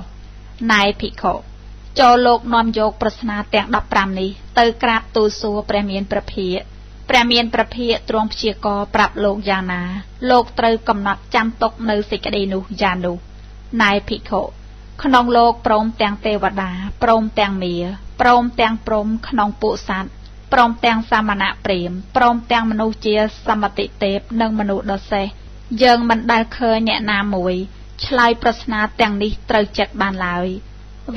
S1: ណែភិក្ខុ ចូលលោកនាំយកប្រស្នាទាំង15នេះទៅក្រាបទូលសួរព្រះមានព្រះភិយព្រះមានព្រះភិយទ្រង់ព្យាករប្រាប់លោកយ៉ាងណា លោកត្រូវកំណត់ចាំទុកនៅសេចក្តីនោះយ៉ាងនោះណែភិក្ខុក្នុងលោកព្រមទាំងទេវតាព្រមទាំងមាព្រមទាំងព្រំក្នុងពួកសត្វព្រមទាំងសាមណៈព្រាមព្រមទាំងមនុស្សជាសមតិទេពនិងមនុស្សដ៏សេះយើងមិនដែលឃើញអ្នកណាមួយ ឆ្លើយប្រស្នាទាំងនេះត្រូវចិត្តបានឡើយ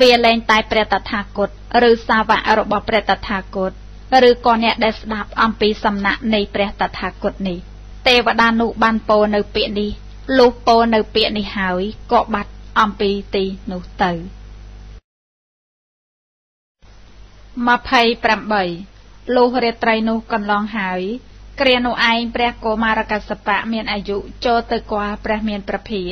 S1: វាលែងតែព្រះតថាគតឬសាវករបស់ព្រះតថាគតឬក៏អ្នកដែលស្ដាប់អំពីសំណាក់នៃព្រះតថាគតនេះទេវតានោះបានពោលនៅពាក្យនេះលុះពោលនៅពាក្យនេះហើយក៏បាត់អំពីទីនោះទៅ28លុះរាត្រីនោះកន្លងហើយគ្រានោះឯងព្រះកុមារកសបៈមានអាយុចូលទៅគាល់ព្រះមានប្រភា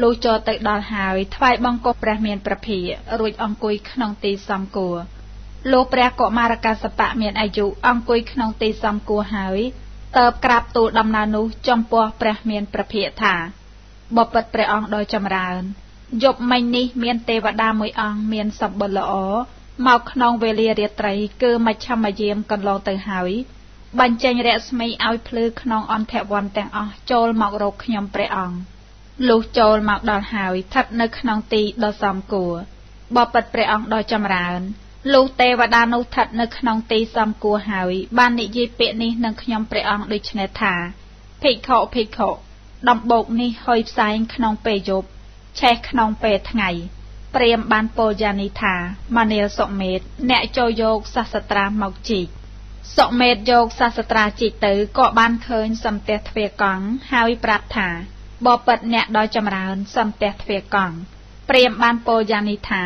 S1: លុះចូលទៅដល់ហើយថ្វាយបង្គំព្រះមានប្រភារួចអង្គុយក្នុងទីសំគួរលុះព្រះកុមារកសបៈមានអាយុអង្គុយក្នុងទីសំគួរហើយតើបក្រាបទូលដំណើរនោះចំពោះព្រះមានប្រភាថាបបិទ្ធព្រះអង្គដ៏ចម្រើនយប់មិញនេះមានទេវតាមួយអង្គមានសម្បុរល្អមកក្នុងវេលារាត្រី គឺមជ្ឈមយាមកន្លងទៅហើយបញ្ចេញរស្មីឲ្យភ្លឺក្នុងអន្តវ័នទាំងអស់ចូលមករកខ្ញុំព្រះអង្គ លុះចូលមកដល់ហើយស្ថិតនៅក្នុងទីដ៏សមគួរបបិទ្ធព្រះអង្គដ៏ចម្រើនលុះទេវតានោះស្ថិតនៅក្នុងទីសមគួរហើយ បាននិយាយពាក្យនេះនឹងខ្ញុំព្រះអង្គដូចនេះថាភិក្ខុភិក្ខុដំបូកនេះហុយផ្សែងក្នុងពេលយប់ឆេះក្នុងពេលថ្ងៃព្រាមបានពោលយ៉ាងនេះថាមានាលសុមេត អ្នកចូលយកសាស្ត្រាមកជីកសុមេតយកសាស្ត្រាជីកទៅក៏បានឃើញសំទះទ្វាកង់ហើយប្រាប់ថា បបិទ្ធអ្នកដ៏ចម្រើនសំទះទ្វាកង់ព្រាមបានពោលយ៉ាងនេះថា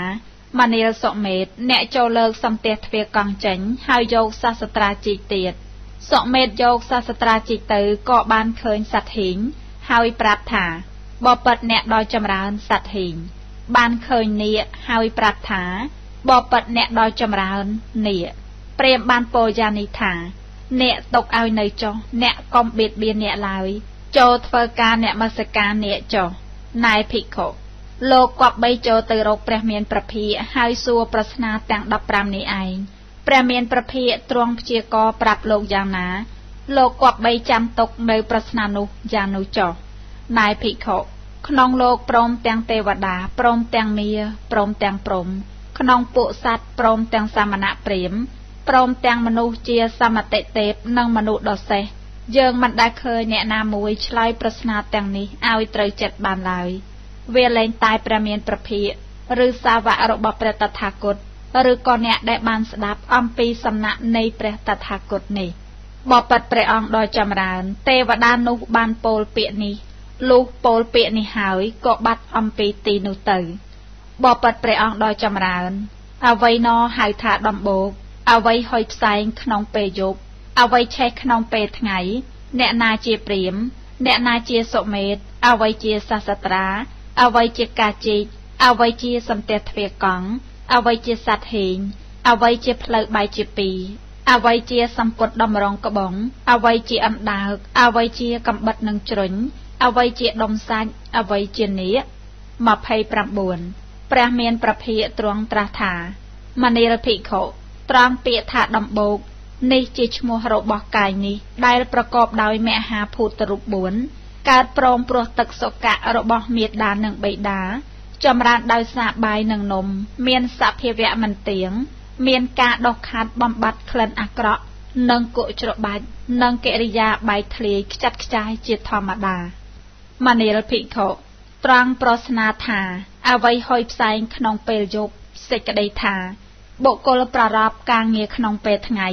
S1: មានាលសុមេត អ្នកចូលលើកសំទះទ្វាកង់ចេញ ហើយយកសាស្ត្រាជីកទៀតសុមេតយកសាស្ត្រាជីកទៅក៏បានឃើញសត្វហ៊ីងហើយប្រាប់ថាបបិទ្ធអ្នកដ៏ចម្រើនសត្វហ៊ីងបានឃើញនាគហើយប្រាប់ថាបបិទ្ធអ្នកដ៏ចម្រើននាគព្រាមបានពោលយ៉ាងនេះថា អ្នកຕົកឲ្យនៅចុះអ្នកកុំបៀតបៀនអ្នកឡើយ ចូលធ្វើការអ្នកមស្ការអ្នកចុះណែភិក្ខុលោកគប្បីចូលទៅរកព្រះមានប្រភិហើយសួរប្រស្នាទាំង15នេះឯងព្រះមានប្រភិទ្រង់ព្យាករប្រាប់លោកយ៉ាងណា លោកគប្បីចាំទុកនៅប្រស្នានោះយ៉ាងនោះចុះណែភិក្ខុក្នុងលោកព្រមទាំងទេវតាព្រមទាំងមាព្រមទាំងព្រំ ក្នុងពួកសត្វព្រមទាំងសាមណៈព្រាមព្រមទាំងមនុស្សជាសមតិទេពនិងមនុស្សដ៏សេះ យើងមិនដែលឃើញអ្នកណាមួយឆ្លើយប្រស្នាទាំងនេះឲ្យត្រូវចិត្តបានឡើយវាលែងតែព្រះមានប្រភិឬសាវករបស់ព្រះតថាគតឬក៏អ្នកដែលបានស្ដាប់អំពីសំណាក់នៃព្រះតថាគតនេះបបិទ្ធព្រះអង្គដ៏ចម្រើន ទេវតានោះបានពោលពាក្យនេះលុះពោលពាក្យនេះហើយក៏បាត់អំពីទីនោះទៅបបិទ្ធព្រះអង្គដ៏ចម្រើនអ្វីណហៅថាដំបូកអ្វីហុយផ្សែងក្នុងពេលយប់ អ្វីឆេះក្នុងពេលថ្ងៃ អ្នកណាជាព្រាម អ្នកណាជាសុមេតអ្វីជាសាសត្រាអ្វីជាកាជីកអ្វីជាសំទះទ្វាកង់អ្វីជាសัตว์ហេងអ្វីជាផ្លូវបាយជាពីរអ្វីជាសម្ពុតតម្រងក្បងអ្វីជាអណ្ដើកអ្វីជាកំបិតនឹងជ្រុញអ្វីជាដុំសាច់អ្វីជានាគ29ព្រះមានប្រភិយទ្រង់ត្រាស់ថាមនីរភិក្ខុត្រង់ពាក្យថាដំបូក នេះជាឈ្មោះរបស់កាយនេះ ដែលប្រកបដោយមហាភូតរូប4កើតព្រមព្រោះទឹកសុកៈរបស់មេដានិងបិតាចម្រើនដោយសារបាយនិងនំ មានសភាវៈមិនទៀងមានការដុសខាត់បំបត្តិក្លិនអាក្រក់និងគុច្របាច់និងកិរិយាបែកធ្លាយខ្ចាត់ខ្ចាយជាធម្មតាមនាលភិក្ខុត្រង់ប្រស្នាថាអ្វីហុយផ្សែងក្នុងពេលយប់សេចក្តីថាបុគ្គលប្រារព្ធការងារក្នុងពេលថ្ងៃ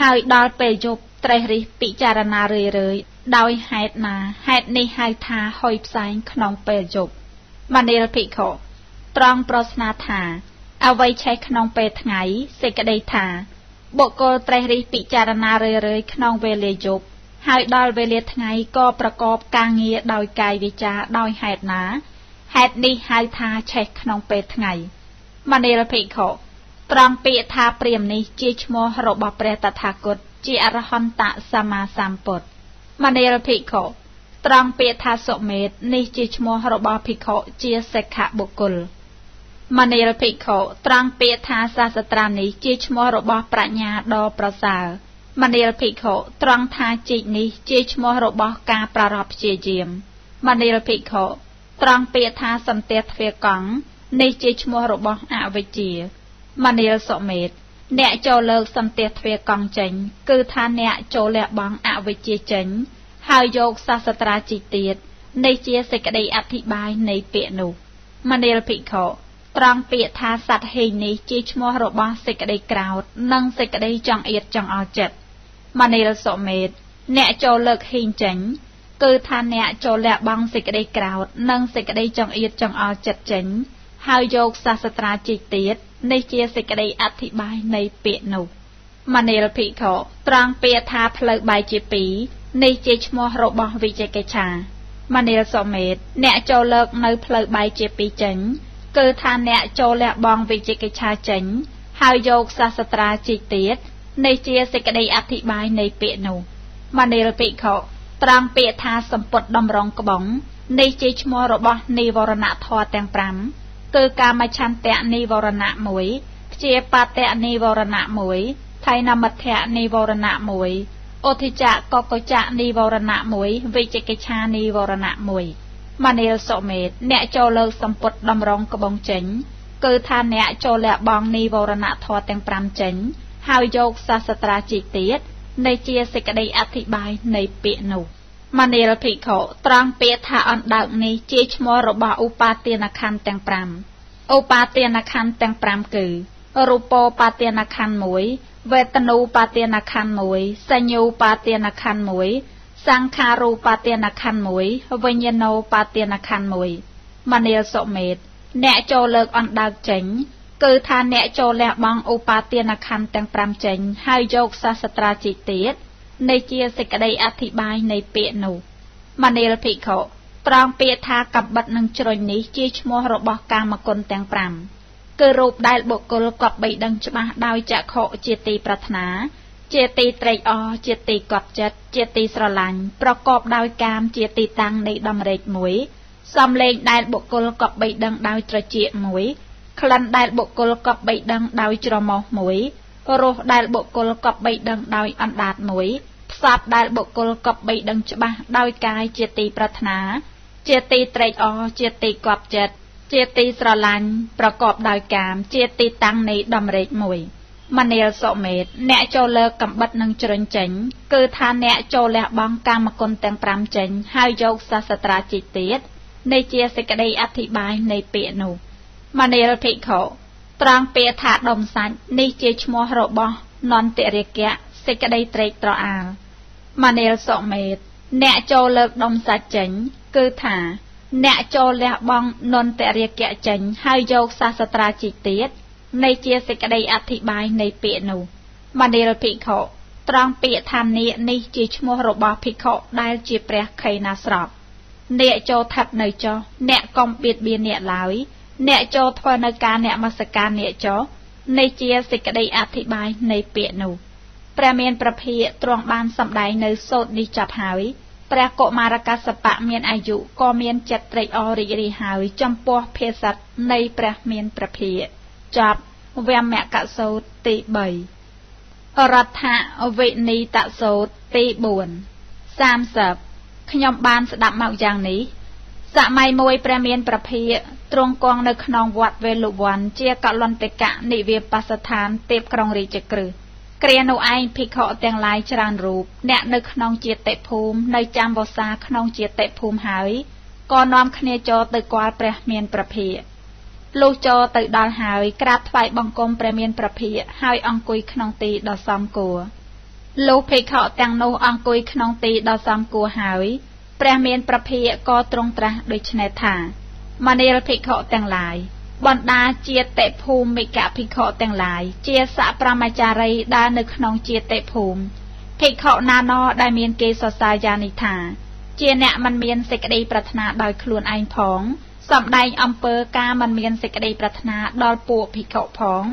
S1: ហើយដល់ពេលយប់ត្រេះរិះពិចារណារឿយៗដោយហេតុណាហេតុនេះហៅថាហុយផ្សែងក្នុងពេលយប់មនាលភិក្ខុត្រង់ប្រស្នាថាអ្វីឆេះក្នុងពេលថ្ងៃសេចក្តីថាបុគ្គលត្រេះរិះពិចារណារឿយៗក្នុងវេលាយប់ហើយដល់វេលាថ្ងៃក៏ប្រកបការងារដោយកាយវិចារដោយហេតុណាហេតុនេះហៅថាឆេះក្នុងពេលថ្ងៃមនាលភិក្ខុ ត្រង់ពាក្យថាព្រាមនេះជាឈ្មោះរបស់ព្រះតថាគតជាអរហន្តសម្មាសម្ពុទ្ធមនាលភិក្ខុត្រង់ពាក្យថាសុមេតនេះជាឈ្មោះរបស់ភិក្ខុជាសិក្ខបុគ្គលមនាលភិក្ខុត្រង់ពាក្យថាសាស្ត្រានេះជាឈ្មោះរបស់ប្រាជ្ញាដ៏ប្រសើរមនាលភិក្ខុត្រង់ថាជីកនេះជាឈ្មោះរបស់ការប្រារព្ធព្យាយាមមនាលភិក្ខុត្រង់ពាក្យថាសន្ទះទ្វាកង់នេះជាឈ្មោះរបស់អវិជ្ជា មនាលសុមេតអ្នកចូលលើកសន្ទះទ្វាកង់ចេញ គឺថាអ្នកចូលលះបង់អវិជ្ជាចេញ ហើយយកសាស្ត្រាជីកទៀតនេះជាសេចក្តីអធិប្បាយនៃពាក្យនោះមនាលភិក្ខុត្រង់ពាក្យថាសត្វហេងនេះជាឈ្មោះរបស់សេចក្តីក្រោត និងសេចក្តីចង់អៀតចង់អល់ចិត្តមនាលសុមេតអ្នកចូលលើកហេងចេញ គឺថាអ្នកចូលលះបង់សេចក្តីក្រោត និងសេចក្តីចង់អៀតចង់អល់ចិត្តចេញ ហើយយកសាស្ត្រាជីកទៀត នេះជាសេចក្តីអធិប្បាយនៃពាក្យនោះមនាលភិក្ខុត្រង់ពាក្យថាផ្លូវបាយជាពីរនេះជាឈ្មោះរបស់វិជកិច្ឆាមនាលសុមេត អ្នកចូលលើកនៅផ្លូវបាយជាពីរចេញគឺថាអ្នកចូលលះបង់វិជកិច្ឆាចេញហើយយកសាស្ត្រាជីកទៀតនេះជាសេចក្តីអធិប្បាយនៃពាក្យនោះមនាលភិក្ខុត្រង់ពាក្យថាសម្ពុតដំរងក្បងនេះជាឈ្មោះរបស់និវរណធម៌ទាំង5 គឺកាមឆន្ទៈនិវរណៈ1ព្យាបតៈនិវរណៈ1ថៃនមត្ថៈនិវរណៈ1អូធិចៈកកចៈនិវរណៈ1វិជកិច្ឆានិវរណៈ1មនាលសុមេតអ្នកចូលលើកសម្ពុតតម្រងក្បងចេញ គឺថាអ្នកចូលលះបង់និវរណៈធម៌ទាំង5ចេញ ហើយយកសាសត្រាជីកទៀតនៃជាសេចក្តីអធិប្បាយនៃពាក្យនោះ មនាលភិក្ខុត្រង់ពាក្យថាអណ្ដើកនេះជាឈ្មោះរបស់ឧបាទានខណ្ឌទាំង5ឧបាទានខណ្ឌទាំង5គឺរូបោបាទានខណ្ឌ1វេទនូបាទានខណ្ឌ1សញ្ញូបាទានខណ្ឌ1សង្ខារូបាទានខណ្ឌ1វិញ្ញាណោបាទានខណ្ឌ1មនាលសុមេត អ្នកចូលលើកអណ្ដើកចេញគឺថាអ្នកចូលលះបង់ឧបាទានខណ្ឌទាំង5ចេញ ហើយយកសាស្ត្រាជីទៀត នៃជាសេចក្តីអធិប្បាយនៃពាក្យនោះមនាលភិក្ខុត្រង់ពាក្យថាកបិតនឹងជ្រុញនេះជាឈ្មោះរបស់កាមគុណទាំង5គឺរូបដែលបុគ្គលកប់បីដឹងច្បាស់ដោយចក្ខុជាទីប្រាថ្នាជាទីត្រេកអរជាទីកត់ចិត្តជាទីស្រឡាញ់ប្រកបដោយកាមជាទីតាំងនៃដំរេកមួយសំលេងដែលបុគ្គលកប់បីដឹងដោយត្រចៀកមួយក្លិនដែលបុគ្គលកប់បីដឹងដោយច្រមុះមួយ រសដែលបុគ្គលកប់បីដឹងដោយអណ្ដាតមួយផ្សព្វដែលបុគ្គលកប់បីដឹងច្បាស់ដោយកាយជាទីប្រាថ្នា ជាទីត្រេកអរជាទីកប់ចិត្តជាទីស្រឡាញ់ប្រកបដោយកាម ជាទីតាំងនៃដំរេកមួយមនាលសុមេតអ្នកចូលលើកំបិតនឹងជ្រុញចេញ គឺថាអ្នកចូលលះបង់កាមគុណទាំង5ចេញ ហើយយកសាសត្រាជីកទៀតនៃជាសេចក្តីអធិប្បាយនៃពាក្យនោះមនាលភិក្ខុ ត្រង់ពាក្យថាដុំសាច់នេះជាឈ្មោះរបស់នន្ទរិកៈសេចក្តីត្រេកត្រអាលមនាលសុមេត អ្នកចូលលើកដុំសាច់ចេញ គឺថា អ្នកចូលលះបង់នន្ទរិកៈចេញ ហើយយកសាសត្រាជីកទៀតនៃជាសេចក្តីអធិប្បាយនៃពាក្យនោះមនាលភិក្ខុត្រង់ពាក្យថានាគនេះជាឈ្មោះរបស់ភិក្ខុដែលជាព្រះខេណាស្រពនាគចូលថិតនៅចុះអ្នកកុំបៀតបៀនអ្នកឡើយ អ្នកចូលធ្វើនៅការអ្នកមស្ការអ្នកចុះនៃជាសេចក្តីអធិប្បាយនៃពាក្យនោះព្រះមានប្រភិយទ្រង់បានសម្ដែងនៅសូត្រនេះចប់ហើយព្រះកុមារកសបៈមានអាយុក៏មានចិត្តត្រេកអររីករាយហើយចំពោះភាសិតនៃព្រះមានប្រភិយចប់វមកសោតទី3រដ្ឋវិនីតសោតទី4 30ខ្ញុំបានស្ដាប់មកយ៉ាងនេះ សម័យមួយព្រះមានប្រភិយទ្រង់គង់នៅក្នុងវត្តវេលុវ័នជាកលន្តិកៈនិវាបស្ថានទេពក្រុងរាជក្រឹសគ្រានោះឯងភិក្ខុទាំងឡាយច្រើនរូបអ្នកនៅក្នុងជាតិភូមិនៅចាំវសាក្នុងជាតិភូមិហើយក៏នាំគ្នាចូលទៅគាល់ព្រះមានប្រភិយលុះចូលទៅដល់ហើយក្រាបថ្វាយបង្គំព្រះមានប្រភិយហើយអង្គុយក្នុងទីដ៏សមគួរលុះភិក្ខុទាំងនោះអង្គុយក្នុងទីដ៏សមគួរហើយ ព្រះមានប្រភិយក៏ទ្រង់ត្រាស់ដូចនេះថាមនាលភិក្ខុទាំងឡាយបណ្ដាជាតិភូមិកភិក្ខុទាំងឡាយជាសប្រមចារីដែលនៅក្នុងជាតិភូមិភិក្ខុណាណោដែលមានគេសរសើរយ៉ាងនេះថាជាអ្នកមិនមានសេចក្តីប្រាថ្នាដោយខ្លួនឯងផងសំដែងអំពើការមិនមានសេចក្តីប្រាថ្នាដល់ពួកភិក្ខុផង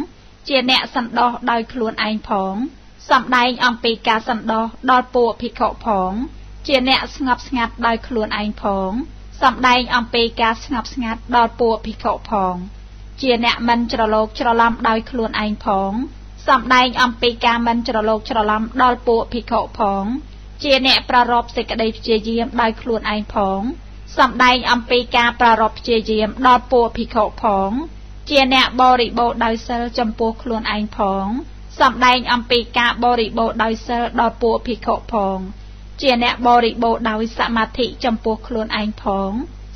S1: ជាអ្នកសន្តោសដោយខ្លួនឯងផងសំដែងអំពីការសន្តោសដល់ពួកភិក្ខុផង ជាអ្នកស្ងប់ស្ងាត់ដោយខ្លួនឯងផងសំដែងអំពីការស្ងប់ស្ងាត់ដល់ពួកភិក្ខុផង ជាអ្នកមិនច្រឡោកច្រឡំដោយខ្លួនឯងផងសំដែងអំពីការមិនច្រឡោកច្រឡំដល់ពួកភិក្ខុផង ជាអ្នកប្រារព្ធសេចក្តីព្យាយាមដោយខ្លួនឯងផងសំដែងអំពីការប្រារព្ធព្យាយាមដល់ពួកភិក្ខុផង ជាអ្នកបរិបូរដោយសិលចំពោះខ្លួនឯងផងសំដែងអំពីការបរិបូរដោយសិលដល់ពួកភិក្ខុផង ជាអ្នកបរិបូរដោយសមាធិចំពោះខ្លួនឯងផង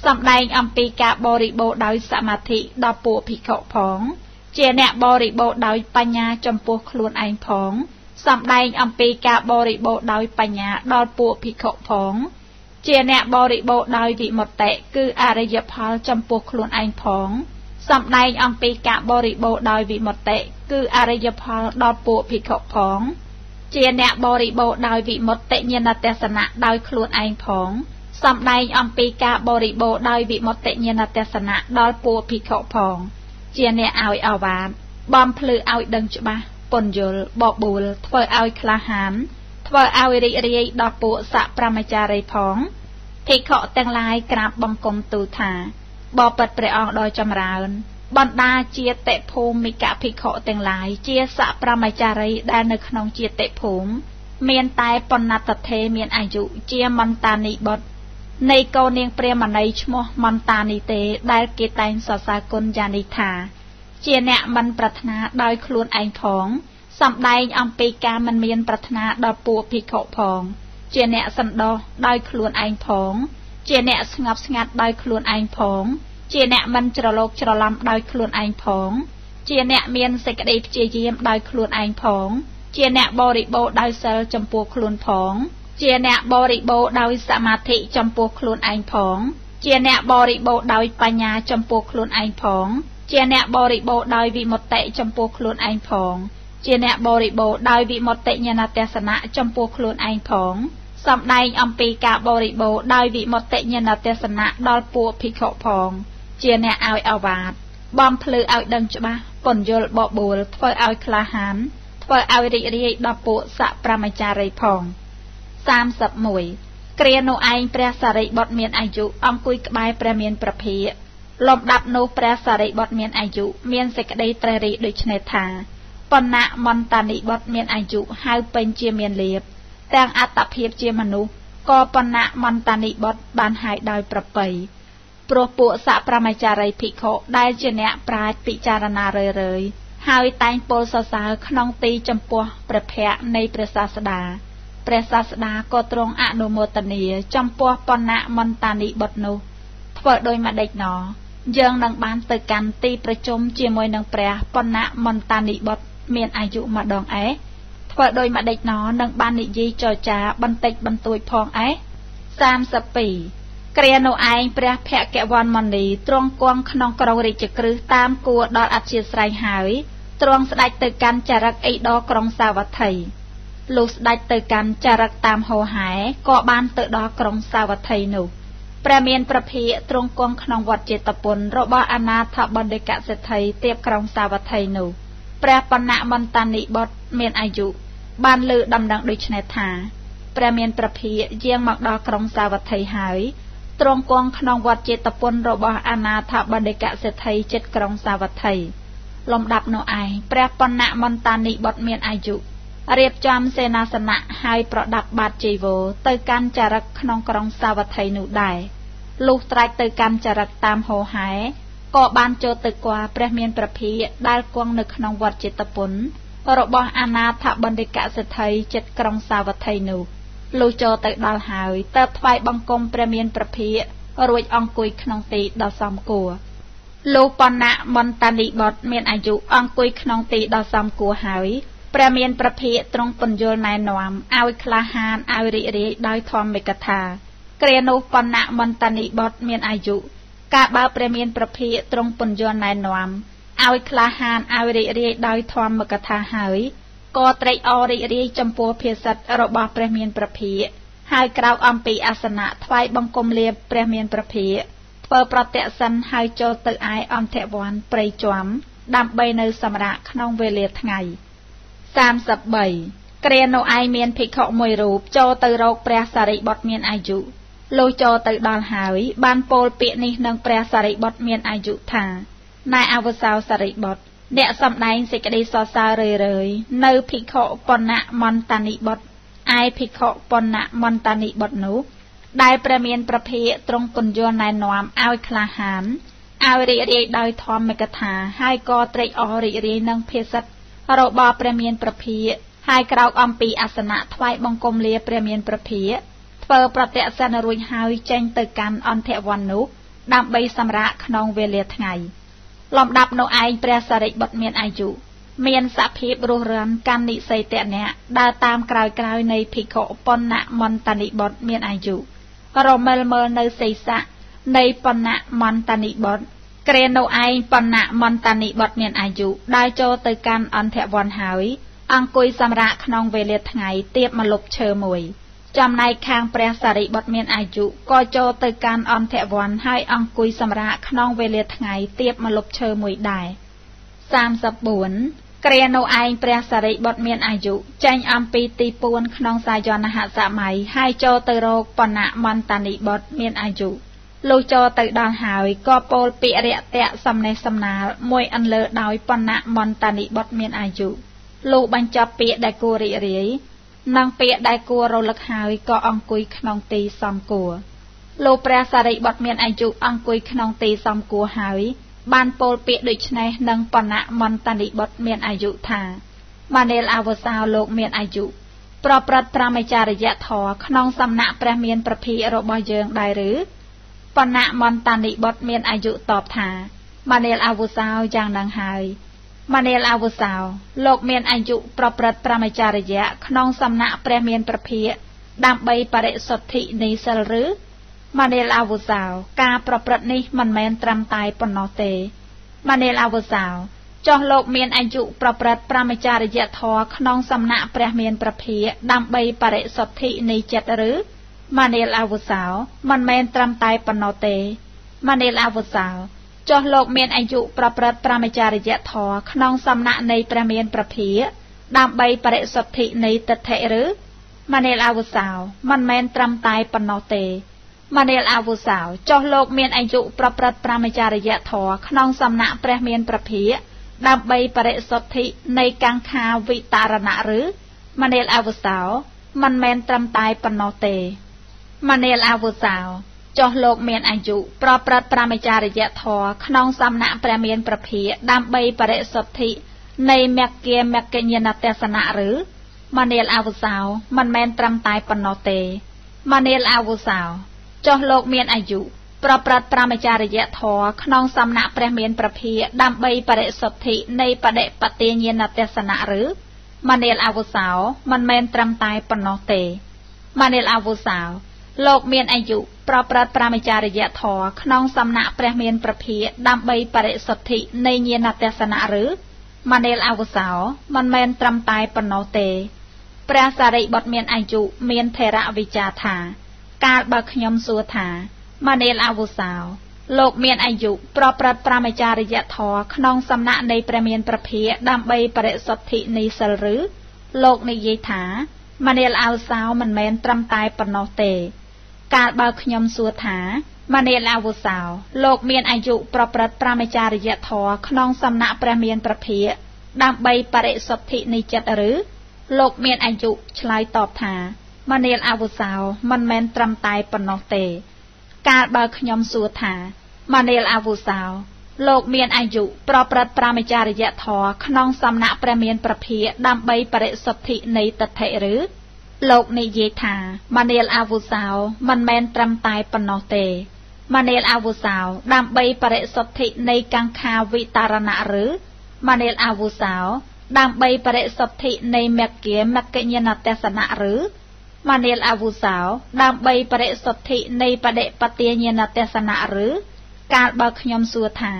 S1: សំដែងអំពីការបរិបូរដោយសមាធិដល់ពួកភិក្ខុផង ជាអ្នកបរិបូរដោយបញ្ញាចំពោះខ្លួនឯងផងសំដែងអំពីការបរិបូរដោយបញ្ញាដល់ពួកភិក្ខុផង ជាអ្នកបរិបូរដោយវិមុតតិគឺអរិយផលចំពោះខ្លួនឯងផងសំដែងអំពីការបរិបូរដោយវិមុតតិគឺអរិយផលដល់ពួកភិក្ខុផង ជាអ្នកបរិបូរដោយវិមុតតិញ្ញាណទស្សនៈដោយខ្លួនឯងផងសំដែងអំពីការបរិបូរដោយវិមុតតិញ្ញាណទស្សនៈដល់ពួកភិក្ខុផង ជាអ្នកឲ្យអវាទបំភ្លឺឲ្យដឹងច្បាស់ពន្យល់បបួលធ្វើឲ្យក្លាហាន ធ្វើឲ្យរីករាយដល់ពួកសកប្រមចារីផងភិក្ខុទាំងឡាយក្រាបបង្គំទូលថាបបិទ្ធព្រះអង្គដ៏ចម្រើន បណ្ដាជាតិភូមិកភិក្ខុទាំងឡាយជាសប្រមចារីដែលនៅក្នុងជាតិភូមិមានតែបណ្ណតថេមានអាយុជាមន្តានីបុត្រនៃកូននាងព្រះមណីឈ្មោះមន្តានីទេ ដែលគេតែងសរសើរគុណយ៉ាងនេះថា ជាអ្នកមិនប្រាថ្នាដោយខ្លួនឯងផងសំដែងអំពីការមិនមានប្រាថ្នាដល់ពួកភិក្ខុផង ជាអ្នកសន្តោសដោយខ្លួនឯងផង ជាអ្នកស្ងប់ស្ងាត់ដោយខ្លួនឯងផង ជាអ្នកមិនច្រឡោកច្រឡំដោយខ្លួនឯងផង ជាអ្នកមានសេចក្តីព្យាយាមដោយខ្លួនឯងផង ជាអ្នកបរិបូរដោយសិលចំពោះខ្លួនផង ជាអ្នកបរិបូរដោយសមាធិចំពោះខ្លួនឯងផង ជាអ្នកបរិបូរដោយបញ្ញាចំពោះខ្លួនឯងផង ជាអ្នកបរិបូរដោយវិមុតតិចំពោះខ្លួនឯងផងជាអ្នកបរិបូរដោយវិមុតតិញ្ញនទេសនៈចំពោះខ្លួនឯងផងសំដែងអំពីការបរិបូរដោយវិមុតតិញ្ញនទេសនៈដល់ពួកភិក្ខុផង ជាអ្នកឲ្យអវាទបំភ្លឺឲ្យដឹងច្បាស់ពន្យល់បបួលធ្វើឲ្យក្លាហាន ធ្វើឲ្យរីករាយដល់ពួកសៈប្រមចារីផង31គ្រានោះឯងព្រះសារីបុត្រមានអាយុអង្គុយក្បែរព្រះមានប្រភាលំដាប់នោះព្រះសារីបុត្រមានអាយុមានសេចក្តីត្រេះរិះដូចនេះថាបណ្ណៈមន្តានិបុត្រមានអាយុហៅពេញជាមានលៀបទាំងអត្តភាពជាមនុស្សក៏បណ្ណៈមន្តានិបុត្របានហៅដោយប្រពៃ ព្រោះពួកសប្រមចារីភិក្ខុដែលជាអ្នកប្រាជ្ញពិចារណារឿយរឿយហើយតែងពោលសរសើរក្នុងទីចំពោះព្រះភ័ក្ត្រនៃព្រះសាស្តាព្រះសាស្តាក៏ទ្រង់អនុមោទនាចំពោះបណ្ណៈមន្តានិបុត្រនោះធ្វើដូចម្ដេចណោយើងនឹងបានទៅកាន់ទីប្រជុំជាមួយនឹងព្រះបណ្ណៈមន្តានិបុត្រមានអាយុម្ដងឯធ្វើដោយម្ដេចណនឹងបាននិយាយចរចាបន្តិចបន្តួចផងឯ32 គ្រានោះឯងព្រះភគវណ្ណមនី ទ្រង់គង់ក្នុងក្រុងរាជក្រឹសតាមគួរដល់អធិស្រ័យហើយទ្រង់ស្ដេចទៅកាន់ចរិកអេដក្រុងសាវត្ថីលុះស្ដេចទៅកាន់ចរិកតាមហោហែក៏បានទៅដល់ក្រុងសាវត្ថីនោះព្រះមានប្រភិយទ្រង់គង់ក្នុងវត្តចេតពុនរបស់អនាថបណ្ឌិកសេដ្ឋីទៀបក្រុងសាវត្ថីនោះព្រះបណ្ណៈមន្តានិបុត្រមានអាយុបានលើដំណឹងដូចនេះថាព្រះមានប្រភិយាងមកដល់ក្រុងសាវត្ថីហើយ ទ្រង់គង់ក្នុងវត្តចេតពុនរបស់អនាថបណ្ឌិកសេដ្ឋីចិត្តក្រុងសាវត្ថីលំដាប់នោះឯងព្រះបណ្ណៈមន្តានិបុត្រមានអាយុរៀបចំសេនាសនៈហើយប្រដាប់បាតជីវរទៅកាន់ចរិកក្នុងក្រុងសាវត្ថីនោះដែរលុះត្រាច់ទៅកាន់ចរិកតាមហោហែក៏បានចូលទៅគាល់ព្រះមានប្រភិដែលគង់នៅក្នុងវត្តចេតពុនរបស់អាណាថបណ្ឌិកសិទ្ធិចិត្តក្រុងសាវត្ថីនោះ លុះចូលទៅដល់ហើយតើបថ្វាយបង្គំព្រះមានប្រភិរួចអង្គុយក្នុងទីដ៏សមគួរលោកបណ្ណៈមន្តានិបុត្រមានអាយុអង្គុយក្នុងទីដ៏សមគួរហើយព្រះមានប្រភិទ្រង់ពន្យល់ណែនាំឲ្យក្លាហានឲ្យរីករាយដោយធម្មិកថាគ្រានោះបណ្ណៈមន្តានិបុត្រមានអាយុការបើព្រះមានប្រភិទ្រង់ពន្យល់ណែនាំឲ្យក្លាហានឲ្យរីករាយដោយធម្មកថាហើយ ក៏ត្រេកអររីករាយចំពោះភាសិតរបស់ព្រះមានប្រភិហើយក្រោកអំពីអាសនៈថ្វាយបង្គំលាព្រះមានប្រភិធ្វើប្រតិសិនហើយចូលទៅឯអន្តវ័នព្រៃជាំដើម្បីនៅសម្រាកក្នុងវេលាថ្ងៃ33គ្រានោះឯងមានភិក្ខុមួយរូបចូលទៅរកព្រះសារីបុត្រមានអាយុលុះចូលទៅដល់ហើយ បានពោលពាក្យនេះនឹងព្រះសារីបុត្រមានអាយុថាណែអវសោសារីបុត្រ អ្នកសំដែងសេចក្តីសរសើររឿយរឿយនៅភិក្ខុបណ្ណៈមន្តានិបុត្រឯភិក្ខុបណ្ណៈមន្តានិបុត្រនោះដែលព្រះមានប្រភិយទ្រង់ពន្យល់ណែនាំឲ្យក្លាហានឲ្យរីករាយដោយធម្មកថាហើយក៏ត្រេកអររីករាយនឹងភាសិតរបស់ព្រះមានប្រភិយហើយក្រោកអំពីអាសនៈថ្វាយបង្គំលាព្រះមានប្រភិយធ្វើប្រតិសិនរួចហើយចេញទៅកាន់អន្តវ័ននោះដើម្បីសម្រាកក្នុងវេលាថ្ងៃ លំដាប់នោះឯងព្រះសរិបុត្រមានអាយុមានសភាពរស់រានកាន់និស័យតនៈដើរតាមក្រោយក្រោយនៃភិក្ខុបណ្ណៈមន្តានិបុត្រមានអាយុរមិលមើលនៅសេសៈនៃបណ្ណៈមន្តានិបុត្រក្រែនោះឯងបណ្ណៈមន្តានិបុត្រមានអាយុដើរចូលទៅកាន់អន្តវ័នហើយអង្គុយសម្រាកក្នុងវេលាថ្ងៃទៀបមកលុបឈើមួយ ចំណែកខាងព្រះសារីបុត្រមានអាយុក៏ចូលទៅកាន់អន្តវ័នហើយអង្គុយសម្រាកក្នុងវេលាថ្ងៃទៀបមកលុបឈើមួយដែរ34គ្រានោះឯងព្រះសារីបុត្រមានអាយុចេញអំពីទីពួនក្នុងសាយនហសម័យហើយចូលទៅរកបណ្ណៈមន្តានិបុត្រមានអាយុលុះចូលទៅដល់ហើយក៏ពោលពាក្យរយៈសំណេះសំណាលមួយអន្លើដោយបណ្ណៈមន្តានិបុត្រមានអាយុលុះបញ្ចប់ពាក្យដែលគួររីករាយ និងពាក្យដែលគួររលឹកហើយក៏អង្គុយក្នុងទីសំគួរលោកព្រះសារីបុត្រមានអាយុអង្គុយក្នុងទីសំគួរហើយ បានពោលពាក្យដូចនេះនឹងបណ្ណៈមន្តនិបុត្រមានអាយុថាម៉ានេលអវសោលោកមានអាយុប្រព្រឹត្តប្រមចារយៈធរក្នុងសំណាក់ព្រះមានប្រភីរបស់យើងដែរឬបណ្ណៈមន្តនិបុត្រមានអាយុតបថាម៉ានេលអវសោយ៉ាងនឹងហើយ ម៉ានេលអវសោលោកមានអាយុប្រព្រឹត្តប្រមចារយៈក្នុងសំណាក់ព្រះមានប្រភីដើម្បីបរិសុទ្ធិនៃសិលឬម៉ានេលអវសោការប្រព្រឹត្តនេះមិនមែនត្រឹមតែប៉ុណ្ណោះទេម៉ានេលអវសោចុះលោកមានអាយុប្រព្រឹត្តប្រមចារយធរក្នុងសំណាក់ព្រះមានប្រភាដើម្បីបរិសុទ្ធិនៃចិត្តឬម៉ានេលអវសោមិនមែនត្រឹមតែប៉ុណ្ណោះទេម៉ានេលអវសោ ចុះលោកមានអាយុប្រព្រឹត្តប្រមចារយធរក្នុងសំណាក់នៃព្រះមានប្រភាដើម្បីបរិសុទ្ធិនៃទិដ្ឋិឬម៉ានេលអវសោមិនមែនត្រឹមតែប៉ុណ្ណោះទេម៉ានេលអាវុសោចុះលោកមានអាយុប្រព្រឹត្តប្រមចារយធរក្នុងសំណាក់ព្រះមានប្រភាដើម្បីបរិសុទ្ធិនៃកាំងខាវិតារណៈឬម៉ានេលអាវុសោមិនមែនត្រឹមតែប៉ុណ្ណោះទេម៉ានេលអាវុសោ ចុះលោកមានអាយុប្រព្រឹត្តប្រមចារយធរក្នុងសំណាក់ព្រះមានប្រភាដើម្បីបរិសុទ្ធិនៃមគ្គមគ្គញ្ញនទេសនៈឬម៉ានេលអាវុសោមិនមែនត្រឹមតែប៉ុណ្ណោះទេម៉ានេលអាវុសោចុះលោកមានអាយុប្រព្រឹត្តប្រមចារយធរក្នុងសំណាក់ព្រះមានប្រភាដើម្បីបរិសុទ្ធិនៃបដិបទាញាណទេសនៈឬមនាលអវុសោមិនមែនត្រឹមតែប៉ុណ្ណោះទេមនាលអវុសោលោកមានអាយុ ប្រព្រឹត្តប្រមចារយធរក្នុងសំណាក់ព្រះមានប្រភាដើម្បីបរិសុទ្ធិនៃញាណទេសនៈឬមនាលអវុសោមិនមែនត្រឹមតែប៉ុណ្ណោះទេព្រះសារីបុត្រមានអាយុមានថេរវិចាថា កាលបើខ្ញុំសួរថាម៉ានេលអវុសោលោកមានអាយុប្រព្រឹត្តប្រមចារយធរក្នុងសំណាក់នៃព្រះមានប្រភាដើម្បីបរិសុទ្ធិនៃសិលឬលោកនិយាយថាម៉ានេលអវសោមិនមែនត្រឹមតែប៉ុណ្ណោះទេ កាលបើខ្ញុំសួរថាម៉ានេលអវុសោលោកមានអាយុប្រព្រឹត្តប្រមចារយធរក្នុងសំណាក់ព្រះមានប្រភាដើម្បីបរិសុទ្ធិនៃចិត្តឬ លោកមានអាយុឆ្លើយតបថាមនាលអវុសោមិនមែនត្រឹមតែប៉ុណ្ណោះទេ កាលបើខ្ញុំសួរថាមនាលអវុសោលោកមានអាយុប្រព្រឹត្តប្រមចារយធរក្នុងសំណាក់ព្រះមានប្រភាដើម្បីបរិសុទ្ធិនៃតថិឬ លោកនិយាយថាមនាលអវុសោមិនមែនត្រឹមតែប៉ុណ្ណោះទេមនាលអវុសោដើម្បីបរិសុទ្ធិនៃកាំងខាវិតារណៈឬមនាលអវុសោដើម្បីបរិសុទ្ធិនៃមគ្គមគ្គញ្ញនទេសនៈឬម៉ានាលអវុសោដើម្បីបរិសុទ្ធិនៃបដិបទាញាណទេសនៈឬកាលបើខ្ញុំសួរថា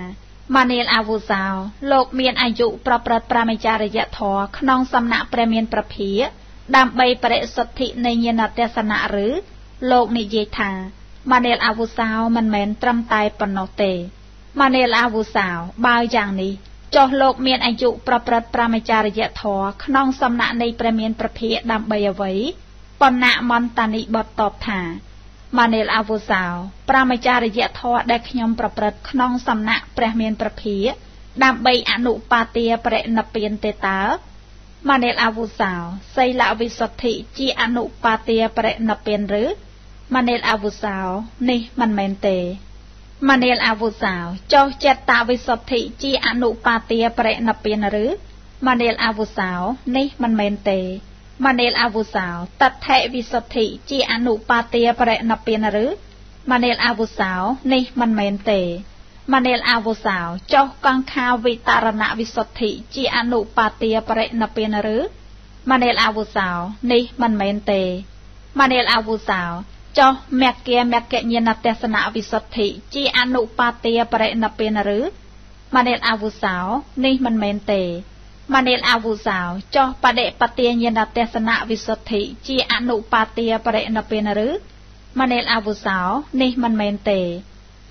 S1: ម៉ានាលអវុសោលោកមានអាយុប្រព្រឹត្តប្រមចារយធរក្នុងសំណាក់ព្រះមានប្រភា ដើម្បីបរិសុទ្ធិនៃញាណទេសនៈឬលោកនិយាយថាម៉ានាលអវុសោមិនមែនត្រឹមតែប៉ុណ្ណោះទេម៉ានាលអវុសោបើយ៉ាងនេះចុះលោកមានអាយុប្រព្រឹត្តប្រមចារយធរក្នុងសំណាក់នៃព្រះមានប្រភាដើម្បីអ្វីបណ្ណៈមន្តានិបតតបថាម៉ានេលអវុសោប្រមចារយធរដែលខ្ញុំប្រព្រឹត្តក្នុងសំណាក់ព្រះមានប្រភាដើម្បីអនុបាទាបរិណពានទេតើ ម៉ានេលអវុសោសីលវិសុទ្ធិជាអនុបាទាបរិណពានឬម៉ានេលអវុសោនេះមិនមែនទេម៉ានេលអវុសោចុះចិត្តវិសុទ្ធិជាអនុបាទាបរិណពានឬម៉ានេលអវុសោនេះមិនមែនទេមនាលអវុសោតថេវិសុទ្ធិជាអនុបាទាបរិណពានឬមនាលអវុសោនេះមិនមែនទេ មនាលអវុសោចុះកង្ខាវិតារណវិសុទ្ធិជាអនុបាទាបរិណពានឬមនាលអវុសោនេះមិនមែនទេមនាលអវុសោចុះមគ្គមគ្គញាណទេសនវិសុទ្ធិជាអនុបាទាបរិណពានឬមនាលអវុសោនេះមិនមែនទេមនាលអវុសោចោះបដិបទាញាណទេសនៈវិសុទ្ធិជាអនុបាទាបរិណពេនឬមនាលអវុសោនេះមិនមែនទេ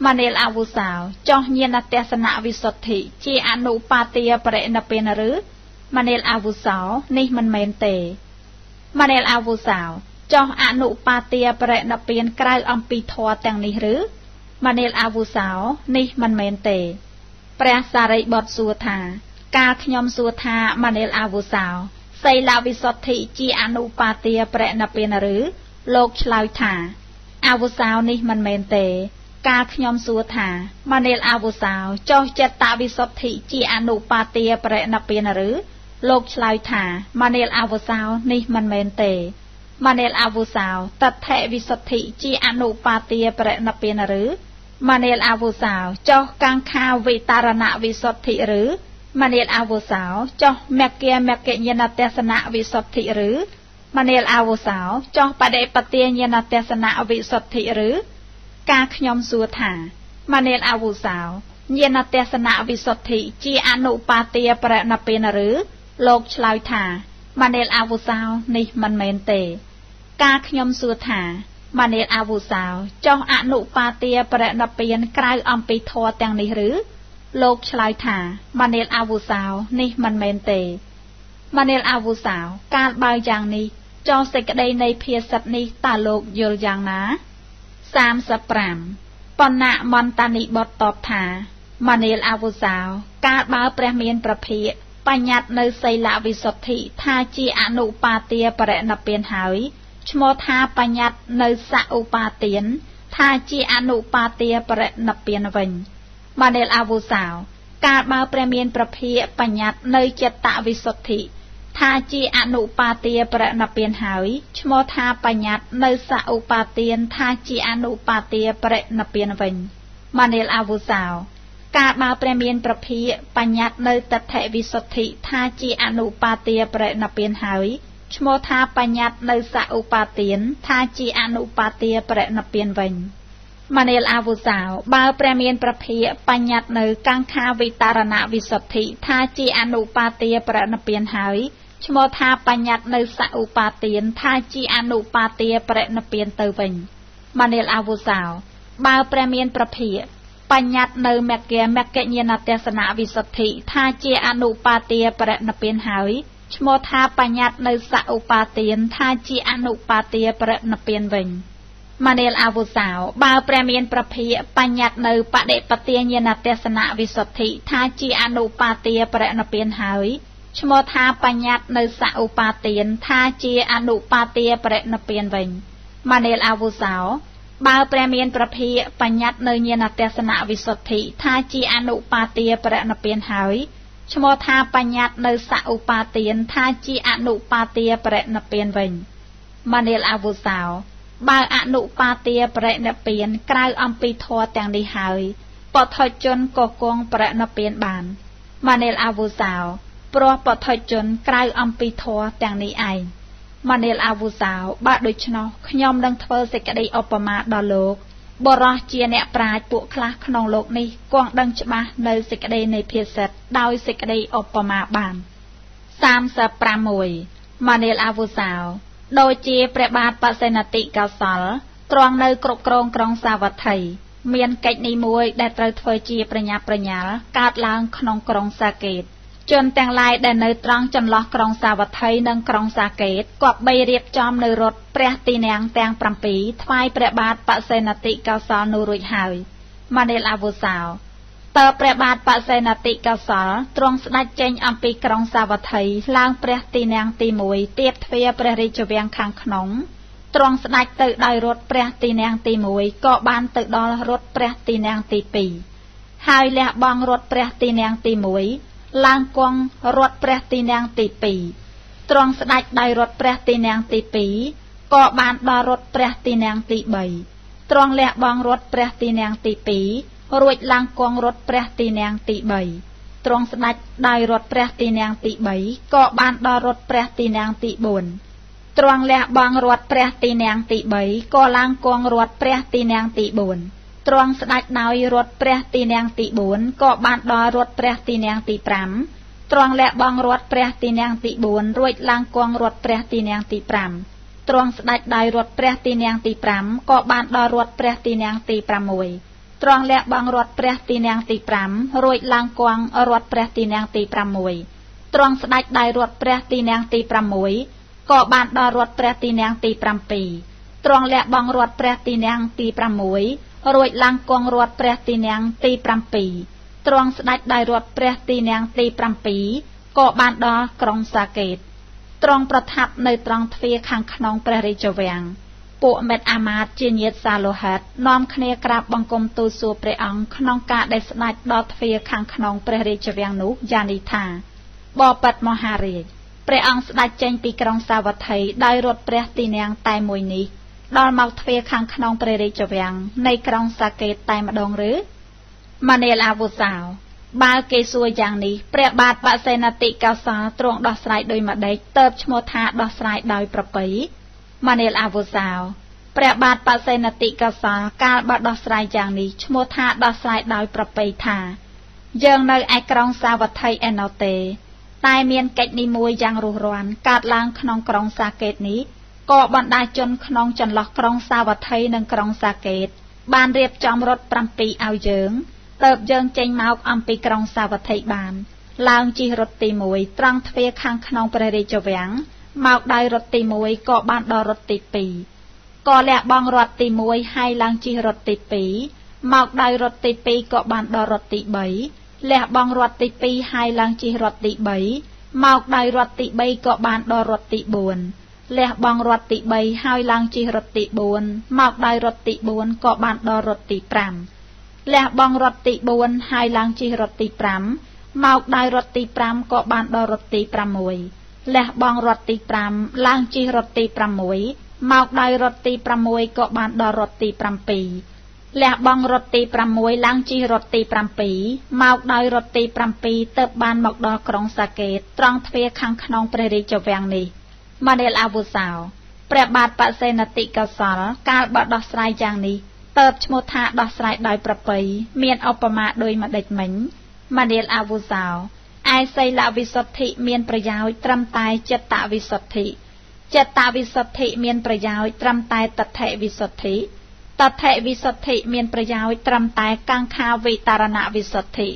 S1: មនាលអវុសោចោះញាណទេសនៈវិសុទ្ធិ ជាអនុបាទាបរិណពេនឬមនាលអវុសោនេះមិនមែនទេមនាលអវុសោចោះអនុបាទាបរិណពេនក្រៅអំពីធម៌ទាំងនេះឬមនាលអវុសោនេះមិនមែនទេព្រះសារីបុត្រសួរថា កាលខ្ញុំសួរថាម៉ានេលអាវុសោសីលវិសុទ្ធិជាអនុបាទាប្រណពានឬលោកឆ្លើយថាអវុសោនេះមិនមែនទេ កាលខ្ញុំសួរថាមនាលអវុសោចុះចិត្តវិសុទ្ធិជាអនុបាទាប្រណពានឬលោកឆ្លើយថាមនាលអវុសោនេះមិនមែនទេមនាលអវុសោតថេវិសុទ្ធិជាអនុបាទាប្រណពានឬមនាលអវុសោចុះកាំងខាវិតារណវិសុទ្ធិឬមនាលអវុសោចុះមគ្គមគ្គញ្ញាណទេសនៈវិសុទ្ធិឬមនាលអវុសោចុះបដិបទាញ្ញាណទេសនៈវិសុទ្ធិឬ ការខ្ញុំសួរថាមនាលអវុសោញាណទេសនៈវិសុទ្ធិជាអនុបាទាប្រណពេនឬលោកឆ្លើយថាមនាលអវុសោនេះមិនមែនទេ ការខ្ញុំសួរថាមនាលអវុសោចុះអនុបាទាប្រណពេនក្រៅអំពីធម៌ទាំងនេះឬលោកឆ្លើយថាមនាលអវុសោនេះមិនមែនទេមនាលអវុសោកាលបើយ៉ាងនេះចោសេចក្តីនៃភាសិតនេះតើលោកយល់យ៉ាងណា 35បណ្ណៈមន្តានិបុតតបថាមនាលអវុសោកាលបើព្រះមានប្រភិយបញ្ញត្តិនៅសីលវិសុទ្ធិថាជាអនុបាទាបរិណពានហើយឈ្មោះថាបញ្ញត្តិនៅសឧបាទាន ថាជាអនុបាទាបរិណពានវិញមនាលអវុសោកាលបើព្រះមានប្រភិយបញ្ញត្តិនៅចិត្តវិសុទ្ធិ ថាជាអនុបាទាប្រណពានហើយឈ្មោះថាបញ្ញត្តិនៅសឧបាទានថាជាអនុបាទាប្រណពានវិញមនាលអវុសោការបើព្រះមានប្រភិបញ្ញត្តិនៅតថេវិសុទ្ធិថាជាអនុបាទាប្រណពានហើយឈ្មោះថាបញ្ញត្តិនៅសឧបាទានថាជាអនុបាទាប្រណពានវិញមនាលអវុសោបើព្រះមានប្រភិបញ្ញត្តិនៅកង្ខាវិតារណវិសុទ្ធិថាជាអនុបាទាប្រណពានហើយ ឈ្មោះថាបញ្ញត្តិនៅសឧបាទាន ថាជាអនុបាទាប្រណពានទៅវិញមនាលអវុសោបើព្រះមានប្រភិបញ្ញត្តិនៅមគ្គមគ្គញ្ញាណទេសនវិសុទ្ធិថាជាអនុបាទាប្រណពានហើយឈ្មោះថាបញ្ញត្តិនៅសឧបាទាន ថាជាអនុបាទាប្រណពានវិញមនាលអវុសោបើព្រះមានប្រភិបញ្ញត្តិនៅបដិបទាញ្ញាណទេសនវិសុទ្ធិថាជាអនុបាទាប្រណពានហើយ ឈ្មោះថាបញ្ញត្តិនៅសឧបាទាន ថាជាអនុបាទាបរិណពានវិញមនាលអវុសោបើព្រះមានប្រភិបញ្ញត្តិនៅញាណទេសនវិសុទ្ធិថាជាអនុបាទាបរិណពានហើយឈ្មោះថាបញ្ញត្តិនៅសឧបាទាន ថាជាអនុបាទាបរិណពានវិញមនាលអវុសោបើអនុបាទាបរិណពាន ក្រៅអំពីធម៌ទាំងនេះហើយបថុជនក៏គង់បរិណពានបានមនាលអវុសោ ព្រោះបឋិជន ក្រៅអំពីធម៌ទាំងនេះឯងមនាលអាវុសោបើដូច្នោះខ្ញុំនឹងធ្វើសេចក្តីឧបមាដល់លោកបរោះជាអ្នកប្រាជ្ញពួកខ្លះក្នុងលោកនេះគង់ដឹងច្បាស់នៅសេចក្តីនៃភាសិតដោយសេចក្តីឧបមាបាន35មនាលអាវុសោដូចជាព្រះបាទបសេនតិកោសលទ្រង់នៅគ្រប់គ្រងក្រុងសាវត្ថីមានកិច្ចនេះមួយដែលត្រូវធ្វើជាប្រញាប់ប្រញាល់កើតឡើងក្នុងក្រុងសាកេត ជនទាំងឡាយដែលនៅត្រង់ចន្លោះក្រុងសាវត្ថីនិងក្រុងសាកេតគប្បីរៀបចំនៅរថព្រះទីនាំងទាំង7ថ្វាយព្រះបាទបសេនតិកោសលនោះរួចហើយម៉ានេលអាវុសោតើព្រះបាទបសេនតិកោសលទ្រង់ស្ដេចចេញអំពីក្រុងសាវត្ថីឡើងព្រះទីនាំងទី1ទៀបទ្វារព្រះរាជវាំងខាងក្នុងទ្រង់ស្ដេចទៅដោយរថព្រះទីនាំងទី1ក៏បានទៅដល់រថព្រះទីនាំងទី2ហើយលះបង់រថព្រះទីនាំងទី1 ឡើងគង់រត់ព្រះទីនាំងទី2ទ្រង់ស្ដេចដោយរត់ព្រះទីនាំងទី2ក៏បានដល់រត់ព្រះទីនាំងទី3ទ្រង់លះបង់រត់ព្រះទីនាំងទី2រួចឡើងគង់រត់ព្រះទីនាំងទី3ទ្រង់ស្ដេចដោយរត់ព្រះទីនាំងទី3ក៏បានដល់រត់ព្រះទីនាំងទី4ទ្រង់លះបង់រត់ព្រះទីនាំងទី3ក៏ឡើងគង់រត់ព្រះទីនាំងទី4 ទ្រង់ស្ដេចដោយរត់ព្រះទីនាំងទី4ក៏បានដល់រត់ព្រះទីនាំងទី5ទ្រង់លះបង់រត់ព្រះទីនាំងទី4រួចឡើងគង់រត់ព្រះទីនាំងទី5ទ្រង់ស្ដេចដោយរត់ព្រះទីនាំងទី5ក៏បានដល់រត់ព្រះទីនាំងទី6ទ្រង់លះបង់រត់ព្រះទីនាំងទី5រួចឡើងគង់រត់ព្រះទីនាំងទី6ទ្រង់ស្ដេចដោយរត់ព្រះទីនាំងទី6ក៏បានដល់រត់ព្រះទីនាំងទី7ទ្រង់លះបង់រត់ព្រះទីនាំងទី6 រួចឡើងគង់រត់ព្រះទីនាំងទី7ទ្រង់ស្ដេចដោយរត់ព្រះទីនាំងទី7ក៏បានដល់ក្រុងសាកេតទ្រង់ប្រថាប់នៅត្រង់ទ្វារខាងក្នុងព្រះរាជវាំងពួកមេតអាមាតជាញាតិសាលោហិតនាំគ្នាក្រាបបង្គំទូលសួរព្រះអង្គក្នុងការដែលស្ដេចដល់ទ្វារខាងក្នុងព្រះរាជវាំងនោះយ៉ាងនេះថាបបិទ្ធមហារាជព្រះអង្គស្ដេចចេញពីក្រុងសាវត្ថីដោយរថព្រះទីន័ងតែមួយនេះ ដល់មកទ្វារខាងក្នុងព្រះរាជវាំងនៃក្រុងសាកេតតែម្ដងឬម៉ានេលអាវុសោបើគេសួរយ៉ាងនេះព្រះបាទបសេនតិកោសលទ្រង់ដោះស្រាយដោយម្ដេចទៅឈ្មោះថាដោះស្រាយដោយប្រពៃម៉ានេលអាវុសោព្រះបាទបសេនតិកោសលកាលបើដោះស្រាយយ៉ាងនេះឈ្មោះថាដោះស្រាយដោយប្រពៃថាយើងនៅឯក្រុងសាវត្ថីឯណោទេតែមានកិច្ចនីមួយយ៉ាងរស់រានកើតឡើងក្នុងក្រុងសាកេតនេះ ក៏បណ្ដាជនក្នុងចន្លោះក្រុងសាវត្ថីនិងក្រុងសាកេត បានរៀបចំរថ7ឲ្យយើងទៅបយើងចេញមកអំពីក្រុងសាវត្ថីបាន ឡើងជិះរថទី1ត្រង់ទ្វារខាងក្នុងព្រះរាជវាំងមកដោយរថទី1ក៏បានដល់រថទី2ក៏លះបង់រថទី1ហើយឡើងជិះរថទី2មកដោយរថទី2ក៏បានដល់រថទី3លះបង់រថទី2ហើយឡើងជិះរថទី3មកដោយរថទី3ក៏បានដល់រថទី4 លះបង់រថទី3ហើយឡើងជិះរថទី4មកដោយរថទី4ក៏បានដល់រថទី5លះបង់រថទី4ហើយឡើងជិះរថទី5មកដោយរថទី5ក៏បានដល់រថទី6លះបង់រត់ទី5ឡើងជិះរត់ទី6មកដោយរត់ទី6ក៏បានដល់រត់ទី7លះបង់រត់ទី6ឡើងជិះរត់ទី7មកដោយរត់ទី7ទៅបានមកដល់ក្រុងសាកេតត្រង់ទ្វារខាងក្នុងព្រះរាជវាំងនេះ ម៉ានេលអាវុសោព្រះបាទបសេនតិកោសល កាលបើដោះស្រាយយ៉ាងនេះទៅឈ្មោះថាដោះស្រាយដោយប្រពៃមានឧបមាដោយម្ដេចមិញម៉ានេលអាវុសោឯសីលវិសុទ្ធិមានប្រយោជន៍ត្រឹមតែចិត្តវិសុទ្ធិចិត្តវិសុទ្ធិមានប្រយោជន៍ត្រឹមតែតថេវិសុទ្ធិតថេវិសុទ្ធិមានប្រយោជន៍ត្រឹមតែកាង្ខាវិតារណវិសុទ្ធិ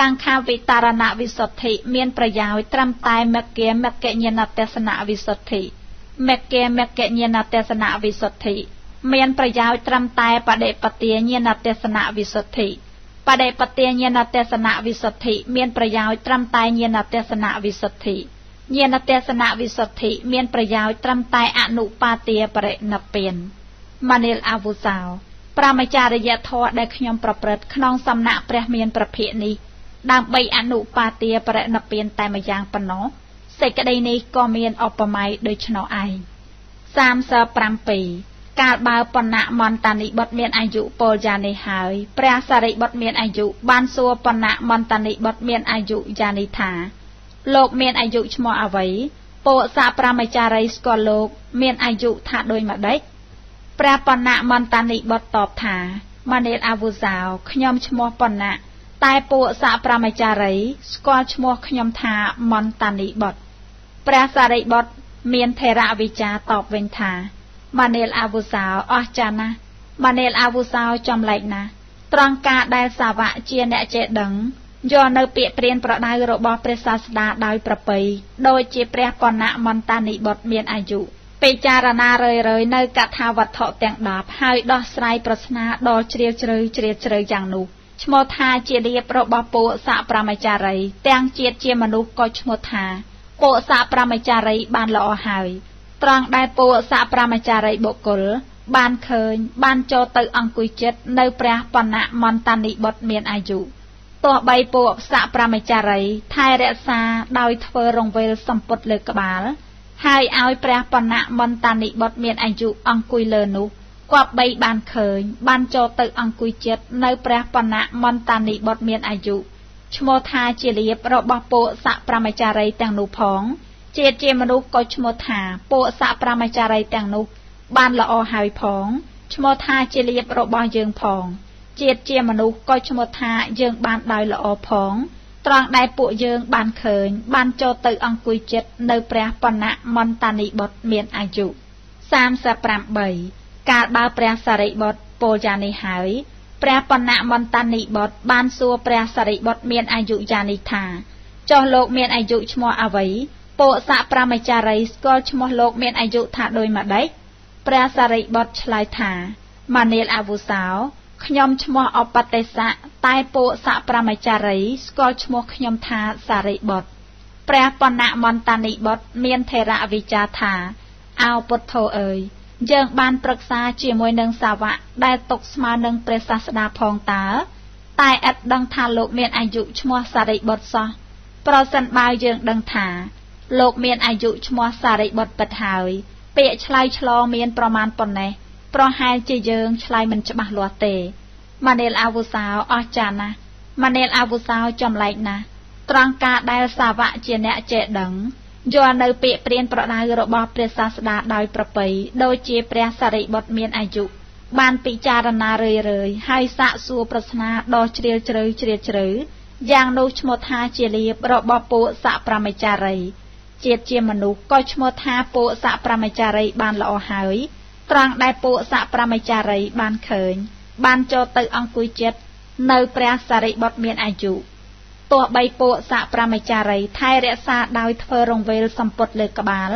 S1: កាង្ខាវិតារណវិសុទ្ធិមានប្រយោជន៍ត្រឹមតែមគ្គមគ្គញ្ញាណទេសនវិសុទ្ធិមគ្គមគ្គញ្ញាណទេសនវិសុទ្ធិមានប្រយោជន៍ត្រឹមតែបដិបទាញ្ញាណទេសនវិសុទ្ធិបដិបទាញាណទេសនវិសុទ្ធិមានប្រយោជន៍ត្រឹមតែញាណទេសនវិសុទ្ធិញាណទេសនវិសុទ្ធិមានប្រយោជន៍ត្រឹមតែអនុបាទាបរិណព្វានម៉ានីលអាវុសោប្រមចារយធម៌ដែលខ្ញុំប្រព្រឹត្តក្នុងសំណាក់ព្រះមានប្រភេទនេះ ដើម្បីអនុបាទាបរិណព្វានតែម្យ៉ាងប៉ុណ្ណោះសេចក្តីនេះក៏មានឧបមាដូចឆ្នោឯង37កាលបើបណ្ណៈមន្តានិបុត្រមានអាយុពលយ៉ាងនេះហើយព្រះសារីបុត្រមានអាយុបានសួរបណ្ណៈមន្តានិបុត្រមានអាយុយ៉ាងនេះថា លោកមានអាយុឈ្មោះអ្វីពួកសាប្រមចារីស្គាល់លោក មានអាយុថាដូចម្ដេចព្រះបណ្ណៈមន្តានិបុត្រតបថាមនាលអាវុសោខ្ញុំឈ្មោះបណ្ណៈ តែពួកសាប្រមចារី ស្គាល់ឈ្មោះខ្ញុំថាមន្តានិបុត្រព្រះសារីបុត្រមានថេរវិចារតបវិញថាម៉ានេលអាវុសោអស់ចាណាស់ម៉ានេលអាវុសោចំលែកណាស់ត្រង់ការដែលសាវកជាអ្នកចេះដឹងយកនៅពាក្យព្រានប្រដៅរបស់ព្រះសាស្តាដោយប្រពៃដោយជាព្រះបណ្ណៈមន្តានិបុត្រមានអាយុពិចារណារឿយរឿយនៅកថាវត្ថុទាំង10ហើយដោះស្រាយប្រស្នាដល់ជ្រាលជ្រៅជ្រាលជ្រៅយ៉ាងនោះ ឈ្មោះថាជារៀបរបស់ពួកសកប្រមចារី ទាំងជាតិជាមនុស្សក៏ឈ្មោះថាពួកសកប្រមចារីបានល្អហើយត្រង់ដែលពួកសប្រមចារីបុគ្គល បានឃើញ បានចូលទៅអង្គុយចិត្តនៅព្រះបណ្ណៈមន្តានិបុត្រមានអាយុទោះបីពួកសប្រមចារីថែរក្សាដោយធ្វើរង្វេលសម្ពុតលើក្បាល ហើយឲ្យព្រះបណ្ណៈមន្តានិបុត្រមានអាយុអង្គុយលើនោះ គប្បីបានឃើញ បានចូលទៅអង្គុយចិត្តនៅព្រះបណ្ណៈមន្តានិបុត្រមានអាយុឈ្មោះថាជាលៀបរបស់ពួកសប្រមចារីទាំងនោះផងជាតិជាមនុស្សក៏ឈ្មោះថាពួកសប្រមចារីទាំងនោះ បានល្អហើយផងឈ្មោះថាជាលៀបរបស់យើងផងជាតិជាមនុស្សក៏ឈ្មោះថាយើងបានដោយល្អផងត្រង់ដែលពួកយើងបានឃើញ បានចូលទៅអង្គុយចិត្តនៅព្រះបណ្ណៈមន្តានិបុត្រមានអាយុ38 កាលបើព្រះសារីបុត្រពោលយ៉ាងនេះហើយព្រះបណ្ណៈមន្តានិបុត្របានសួរព្រះសារីបុត្រមានអាយុយ៉ាងនេះថាចុះលោកមានអាយុឈ្មោះអ្វីពួកសប្រមចារីស្គាល់ឈ្មោះលោកមានអាយុថាដូចម្ដេចព្រះសារីបុត្រឆ្លើយថាម៉ានីលអាវុសោខ្ញុំឈ្មោះអបតិសៈតែពួកសប្រមចារីស្គាល់ឈ្មោះខ្ញុំថាសារីបុត្រព្រះបណ្ណមន្តានិបុត្រមានថេរវិចារថាអោពុទ្ធោអើយ យើងបានប្រឹក្សាជាមួយនឹងសាវកដែលຕົកស្មើនឹងព្រះសាស្តាផងតើតែឥតដឹងថាលោកមានអាយុឈ្មោះសារីបុត្រសោះប្រសិនបើយើងដឹងថា លោកមានអាយុឈ្មោះសារីបុត្រពិតហើយពាក្យឆ្លើយឆ្លងមានប្រមាណប៉ុណ្ណេះប្រហែលជាយើងឆ្លើយមិនច្បាស់លាស់ទេម៉ានេលអាវុសោអស្ចារ្យណាស់ម៉ានេលអាវុសោចម្លែកណាស់ត្រង់ការដែលសាវកជាអ្នកចេះដឹង យល់នៅពាក្យព្រានប្រដៅរបស់ព្រះសាស្តាដោយប្រពៃដូចជាព្រះសារីបុត្រមានអាយុបានពិចារណារឿយរឿយហើយសាកសួរប្រស្នាដ៏ជ្រាលជ្រៅជ្រាលជ្រៅយ៉ាងនោះឈ្មោះថាជាលៀបរបស់ពួកសកប្រមចារីជាតិជាមនុស្សក៏ឈ្មោះថាពួកសកប្រមចារីបានល្អហើយត្រង់ដែលពួកសកប្រមចារីបានឃើញបានចូលទៅអង្គុយចិត្តនៅព្រះសារីបុត្រមានអាយុ ទោះបីពួកសកប្រមចារីថែរក្សាដោយធ្វើរង្វេលសម្ពុតលើក្បាល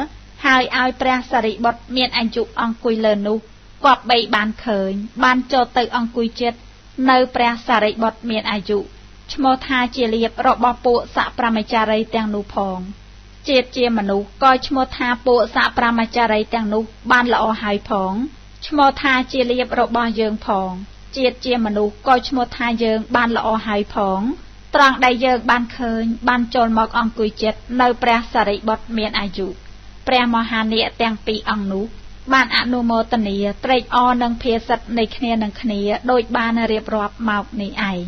S1: ហើយឲ្យព្រះសារីបុត្រមានអាយុអង្គុយលើនោះគប្បីបានឃើញ បានចូលទៅអង្គុយចិត្តនៅព្រះសារីបុត្រមានអាយុឈ្មោះថាជាលៀបរបស់ពួកសកប្រមចារីទាំងនោះផងជាតិជាមនុស្សក៏ឈ្មោះថាពួកសកប្រមចារីទាំងនោះបានល្អហើយផងឈ្មោះថាជាលៀបរបស់យើងផង ជាតិជាមនុស្សក៏ឈ្មោះថាយើងបានល្អហើយផង ត្រង់ដែលយើងបានឃើញ បានចូលមកអង្គុយចិត្តនៅព្រះសារីបុត្រមានអាយុព្រះមហានាគទាំងពីរអង្គនោះបានអនុមោទនាត្រេកអរនឹងភាសិតនៃគ្នានឹងគ្នាដោយបានរៀបរាប់មកនេះឯង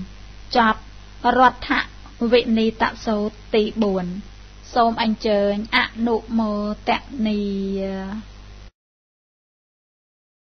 S1: ចប់រដ្ឋវិនីតសោតទី4សូមអញ្ជើញអនុមោទនី